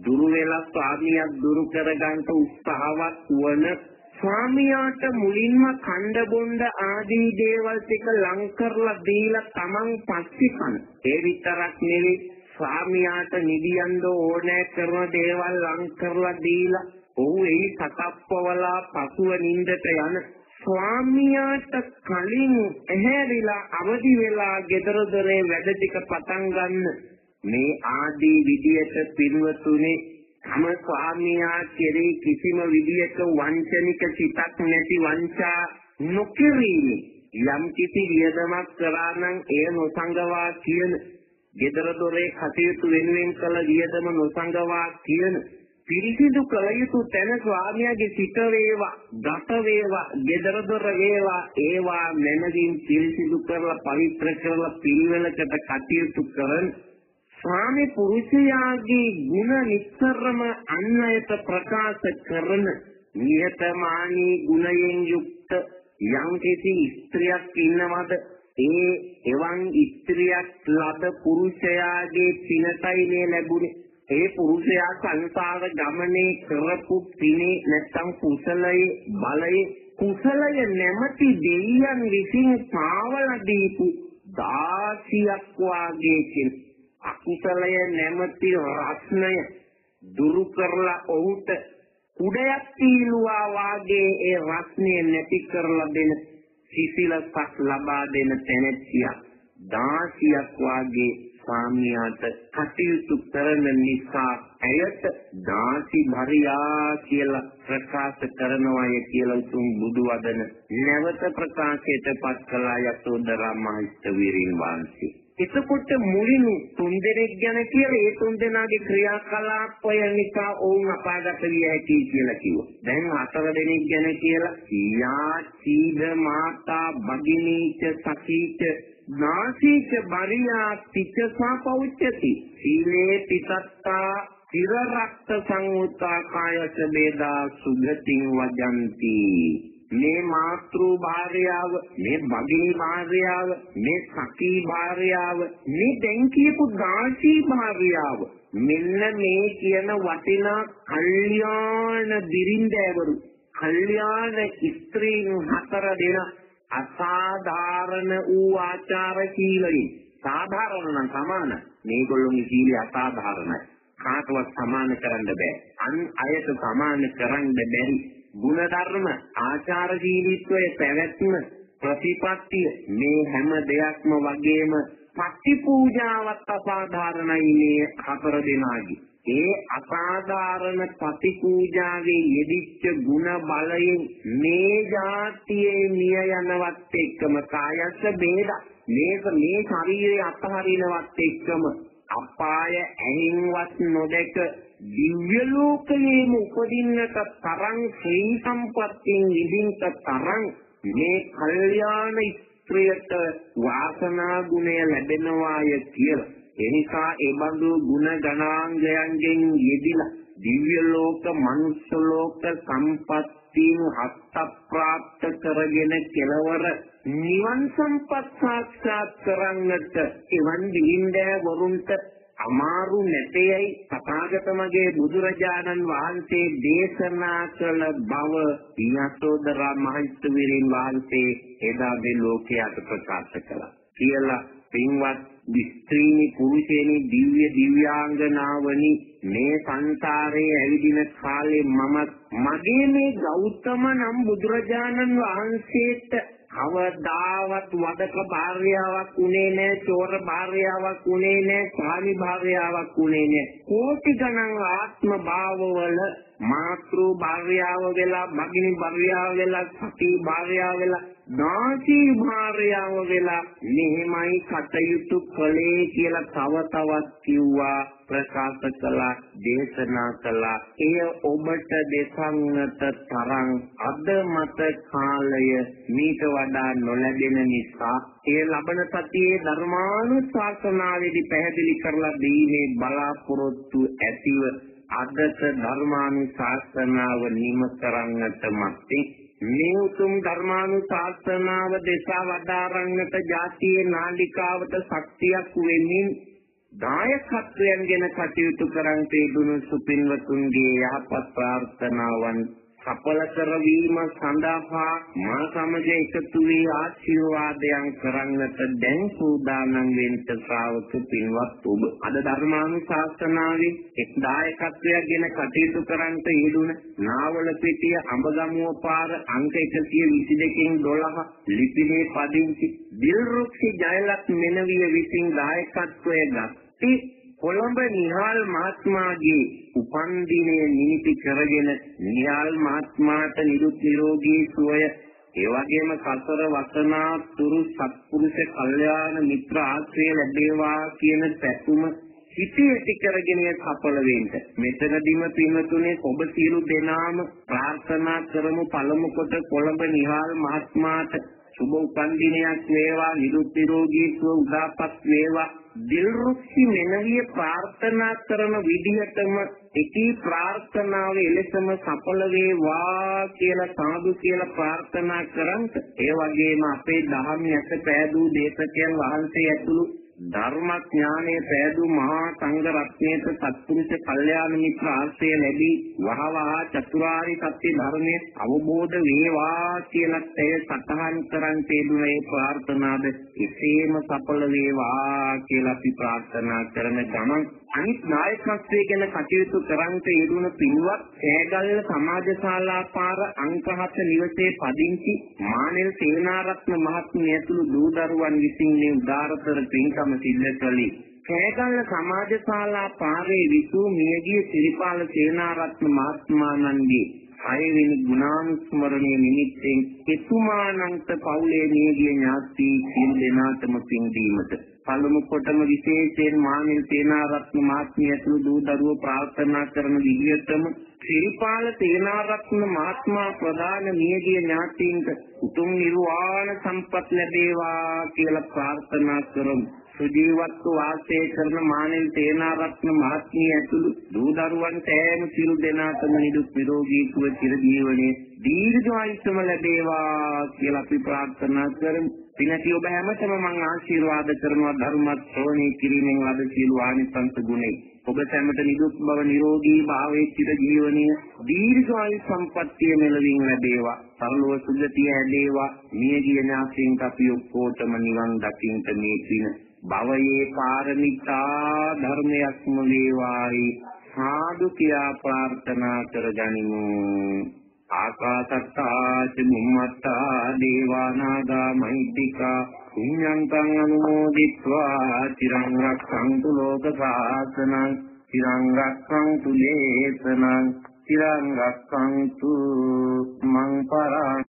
දුරු වෙලා ස්වාමියක් දුරු කරගන්න උත්සාහවත් වන ස්වාමියාට මුලින්ම කණ්ඩ බොණ්ඩ ආදී දේවල් ටික ලං කරලා දීලා Taman පස්සේ කන. ඒ විතරක් නෙවෙයි ස්වාමියාට නිදියන්න ඕනෑ කරන දේවල් ලං කරලා දීලා ඔහු එහි සතප්පවලා පසුව නිින්දට යන ස්වාමියාට කලින් ඇහැරිලා අවදි වෙලා gedara dore වැඩ ටික පටන් ගන්න. මේ ආදී විදියට පින්වතුනි තම ස්වාමියා කෙරෙහි කිසිම විදියක වංචනික සිතක් නැති වංචා නොකිරීම යම් කිසි වියදමක් කරා නම් එය නොසංගවා කියන gedara dore කටයුතු වෙනුවෙන් කළ වියදම නොසංගවා කියන පිරිසිදු කළ යුතු තැන ස්වාමියාගේ සිත වේවා, ගත වේවා, gedara dore වේවා ඒවා මනදින් පිරිසිදු කරලා පවිත්‍ර කරලා පිළිවෙලකට කටයුතු කරන ස්වාමි පුරුෂයාගේ ගුණ නිතරම අන්‍යයට ප්‍රකාශ කරන නියතමානී ගුණයෙන් යුක්ත යම් කිසි ස්ත්‍රියක් ඉන්නවද? ඒ එවන් ස්ත්‍රියක් ලද පුරුෂයාගේ පිනටයි මේ ලැබුණේ. ඒ පුරුෂයා සංසාර ගමනේ කරපු පිනේ නැත්තම් කුසලයේ බලයේ කුසලය නැමැති දෙවියන් විසින් පාවලා දීපු දාසියක් වාගේ කියන අකුසලය නැමැති රත්නය දුරු කරලා ඔහුට කුඩයක් තීලුවා වාගේ ඒ රත්නය නැති කරලා දෙන සිසිලසක් ලබා දෙන තැනැත්තියක් දාසියක් වාගේ ස්වාමියාට කටයුතු කරන නිසා ඇයට දාසි භරියා කියලා ප්‍රකාශ කරනවාය කියලා උතුම් බුදු වදන නැවත ප්‍රකාශයට පත් කළා යසෝදරා මහිෂ්ඨ වහන්සේ. එතකොට මුලින් තුන් දෙනෙක් ගැන කියලා ඒ තුන් දෙනාගේ ක්‍රියාකලාපය නිසා ඔවුන් අපාගත විය හැකි කියලා කිව්වා. දැන් හතර දෙනෙක් ගැන කියලා යා සීද මාතා භගිනීච සකීච නාසීච බරියා පිච්චසා පෞච්චති. සීලේ පිසත්තා තිර රක්ත සංඋත්තා කායස වේදා සුගතින් වජಂತಿ මේ මාතෘ භාර්යාව මේ භගිනී භාර්යාව මේ සකී භාර්යාව මේ දැන් කියපු දාසී භාර්යාව. මෙන්න මේ කියන වටිනා කල්යාණ බිරින්දෑවරු කල්යාණ ස්ත්‍රීන් හතර දෙනා අසාධාරණ වූ ආචාර සීලයෙන්. සාධාරණ නම් සමාන. මේගොල්ලෝගේ සීලය අසාධාරණයි. කාටවත් සමාන කරන්න බෑ. අන් අයට සමාන කරන්න බැරි ගුණ ධර්ම, ආචාරශීලීත්වය පැවැත්ම, ප්‍රතිපත්තිය මේ හැම දෙයක්ම වගේම පටිපූජාවත් අසාධාරණයි මේ හතර දෙනාගේ. ඒ අසාධාරණ පටිපූජාවේ යෙදිච්ච ಗುಣ බලයෙන් මේ જાතියේ මිය යනවත් එක්කම කායස්ස බේද මේක මේ ශරීරය අත්හරිනවත් එක්කම අපාය ඇහින්වත් නොදැක දිව්‍ය ලෝකයේම උපදින්නට තරම් ශ්‍රී සම්පත්තියෙන් විඳින්නට තරම් මේ කල්යාණ ස්ත්‍රියට වාසනා ගුණය ලැබෙනවාය කියලා. එනිසා ඒ බඳු ගුණ ගණාංගයන්ගෙන් යෙදිලා දිව්‍ය ලෝක, මනුෂ්‍ය ලෝක සම්පත්තීන් හත්ත ප්‍රාප්ත කරගෙන කෙලවර නිවන් සම්පත් සාක්ෂාත් කරන්නට එවන් දිහින්දෑ වරුන්ට අමාරු නැතේයි තථාගත මගේ බුදුරජාණන් වහන්සේ දේශනා කළ බව යසෝදරා මහිත්වීරින් වහන්සේ එදා මේ ලෝකයට ප්‍රකාශ කළා. කියලා පින්වත් ස්ත්‍රීනි පුරුෂේනි දිව්‍ය දිව්‍යාංගනාවනි මේ සංසාරයේ ඇවිදින කාලේ මම මගේ මේ ගෞතම නම් බුදුරජාණන් වහන්සේට කවදාවත් වදක භාර්යාවක් උනේ නැහැ, චෝර භාර්යාවක් උනේ නැහැ, ස්වාමි භාර්යාවක් උනේ නැහැ. කෝටි ගණන් ආත්ම භාවවල මාතෘ භාර්යාව වෙලා, භගිනි භාර්යාව වෙලා, සතී භාර්යාව වෙලා, නාසී භාර්යාව වෙලා මෙහෙමයි කටයුතු කළේ කියලා තව තවත් කිව්වා. ප්‍රකාශ කළා දේශනා කළා. එය ඔබට දෙසන්නට තරම් අද මත කාලය මීට වඩා නොලැබෙන නිසා ඒ ලබන සතියේ ධර්මානුශාසනාවේදී පැහැදිලි කරලා දීමේ බලාපොරොත්තු ඇතිව අදට ධර්මානුශාසනාව නිම කරන්නට මැත්තේ. මේ උතුම් ධර්මානුශාසනාව දේශා වදාරන්නට ජාතියේ නාලිකාවට ශක්තියක් වෙමින් දායකත්වයන් ගැන කටයුතු කරන් තේදුණු සුපින්වතුන්ගේ යහපත් ප්‍රාර්ථනාවන් සඵල කරවීම සඳහා මා සමග එකතු වී ආශිර්වාදයන් කරන්නට දැන් සූදානම් වෙන්න ශ්‍රාවක පින්වත් ඔබ අද ධර්මානුශාසනාවේ එක් දායකත්වයක් ගැන කටයුතු කරන්ට යෙදුන නාවල පෙටිය අඹගමුව පාර අංක 122කින් 12 ලිපිනේ පදිංචි දිල්රුක්ෂි ජයලත් මෙනවිය විසින් දායකත්වය ගත්තේ කොළඹ නිහාල් මහත්මයාගේ උපන් දිනය නිමිති කරගෙන නිහාල් මහත්මයාට නිරුත් නිරෝගී සුවය ඒ වගේම සතර වසනා තුරු සත්පුරුෂ කල්යාණ මිත්‍ර ආශ්‍රය ලැබේවා කියන පැතුම හිතේ ඇති කරගෙන සඵල වෙන්න. මෙතනදීම පින්වතුනේ ඔබ සියලු දෙනාම ප්‍රාර්ථනා කරමු පළමු කොට කොළඹ නිහාල් මහත්මයාට සුබ උපන් දිනයක් වේවා නිරුත් නිරෝගී සුව උදාපත් වේවා දිල්රුක්ෂි මෙනවිය ප්‍රාර්ථනා කරන විදිහටම එකී ප්‍රාර්ථනාව එලෙසම සඵල වේවා කියලා සාදු කියලා ප්‍රාර්ථනා කරන්ත ඒ වගේම අපේ දහම් යස පෑදූ දේශකයන් වහන්සේ ඇතුළු ධර්මඥානයේ පෑදූ මහා සංඝ රත්නයේත සත්පුරුෂ කල්යාණ මිත්‍ර ආශ්‍රය ලැබී වහවහ චතුරාරි සත්‍ය ධර්මයේ අවබෝධ වේවා කියලා තේ සතහන් කරන් තේදුනේ ප්‍රාර්ථනාද එසේම සඵල වේවා කියලා අපි ප්‍රාර්ථනා කරන ගමන් අනිත් නායකත්වයේ ගැන කටයුතු කරන්ට යෙදුණු පින්වත් සෑගල්ල සමාජශාලා පාර අංක 7 නිවසේ පදිංචි මානෙල් සේනාරත්න මහත්මිය ඇතුළු දූ දරුවන් විසින් මේ උදාරතර පින්කම සිද්ධ කළේ කෑගල්ල සමාජශාලා පාරේ විසූ මියගිය සිරිපාල සේනාරත්න මහත්මයාණන්ගේ හයවෙනි ගුණානුස්මරණය නිමිත්තෙන් එතුමාණන්ට පවුලේ මියගිය ඥාති සියලු දෙනාටම පින් දීමට පළමු කොටම විශේෂයෙන් මානිල් සේනාරත්න මහත්මිය ඇතුළු දූ දරුවෝ ප්‍රාර්ථනා කරන විදිහටම ශ්‍රීපාල සේනාරත්න මහත්මයා ප්‍රධාන මියගිය ඥාතීන්ට උතුම් නිර්වාණ සම්පත් ලැබේවා කියලා ප්‍රාර්ථනා කරමු. සුජීවත්ව වාසය කරන මානෙල් තේනාරත්න මහත්මිය ඇතුළු දූ දරුවන් සෑම සියලු දෙනාටම නිදුක් නිරෝගී සුව චිර ජීවනයේ දීර්ඝායුෂම ලැබේවා කියලා අපි ප්‍රාර්ථනා කරමු. පිනති ඔබ හැමතෙම මම ආශිර්වාද කරනවා ධර්මත් ශ්‍රවණය කිරීමෙන් ලද සියලු ආනිසංස ගුණේ. ඔබ සැමට නිදුක් බව නිරෝගී භාවයේ චිර ජීවනයේ දීර්ඝායු සම්පන්නිය මෙලවින් ලැබේවා. සරලව සුගතිය හැදේවා. මියගිය ඥාතීන්ට අපි ඔක්කොටම නිවන් දකින්න මේ පින භවයේ පාරමිතා ධර්මයක්ම වේවායි. සාදු කියා ප්‍රාර්ථනා කරගනිමු ආකාසත්තා චුම්මත්තා දේවානාගා මහිත්‍තිකා. පුඤ්ඤන්තං අනුමෝදිත්වා. චිරං රක්ඛන්තු ලෝක සාසනං. චිරං රක්ඛන්තු දේශනං. චිරං රක්ඛන්තු මං පරං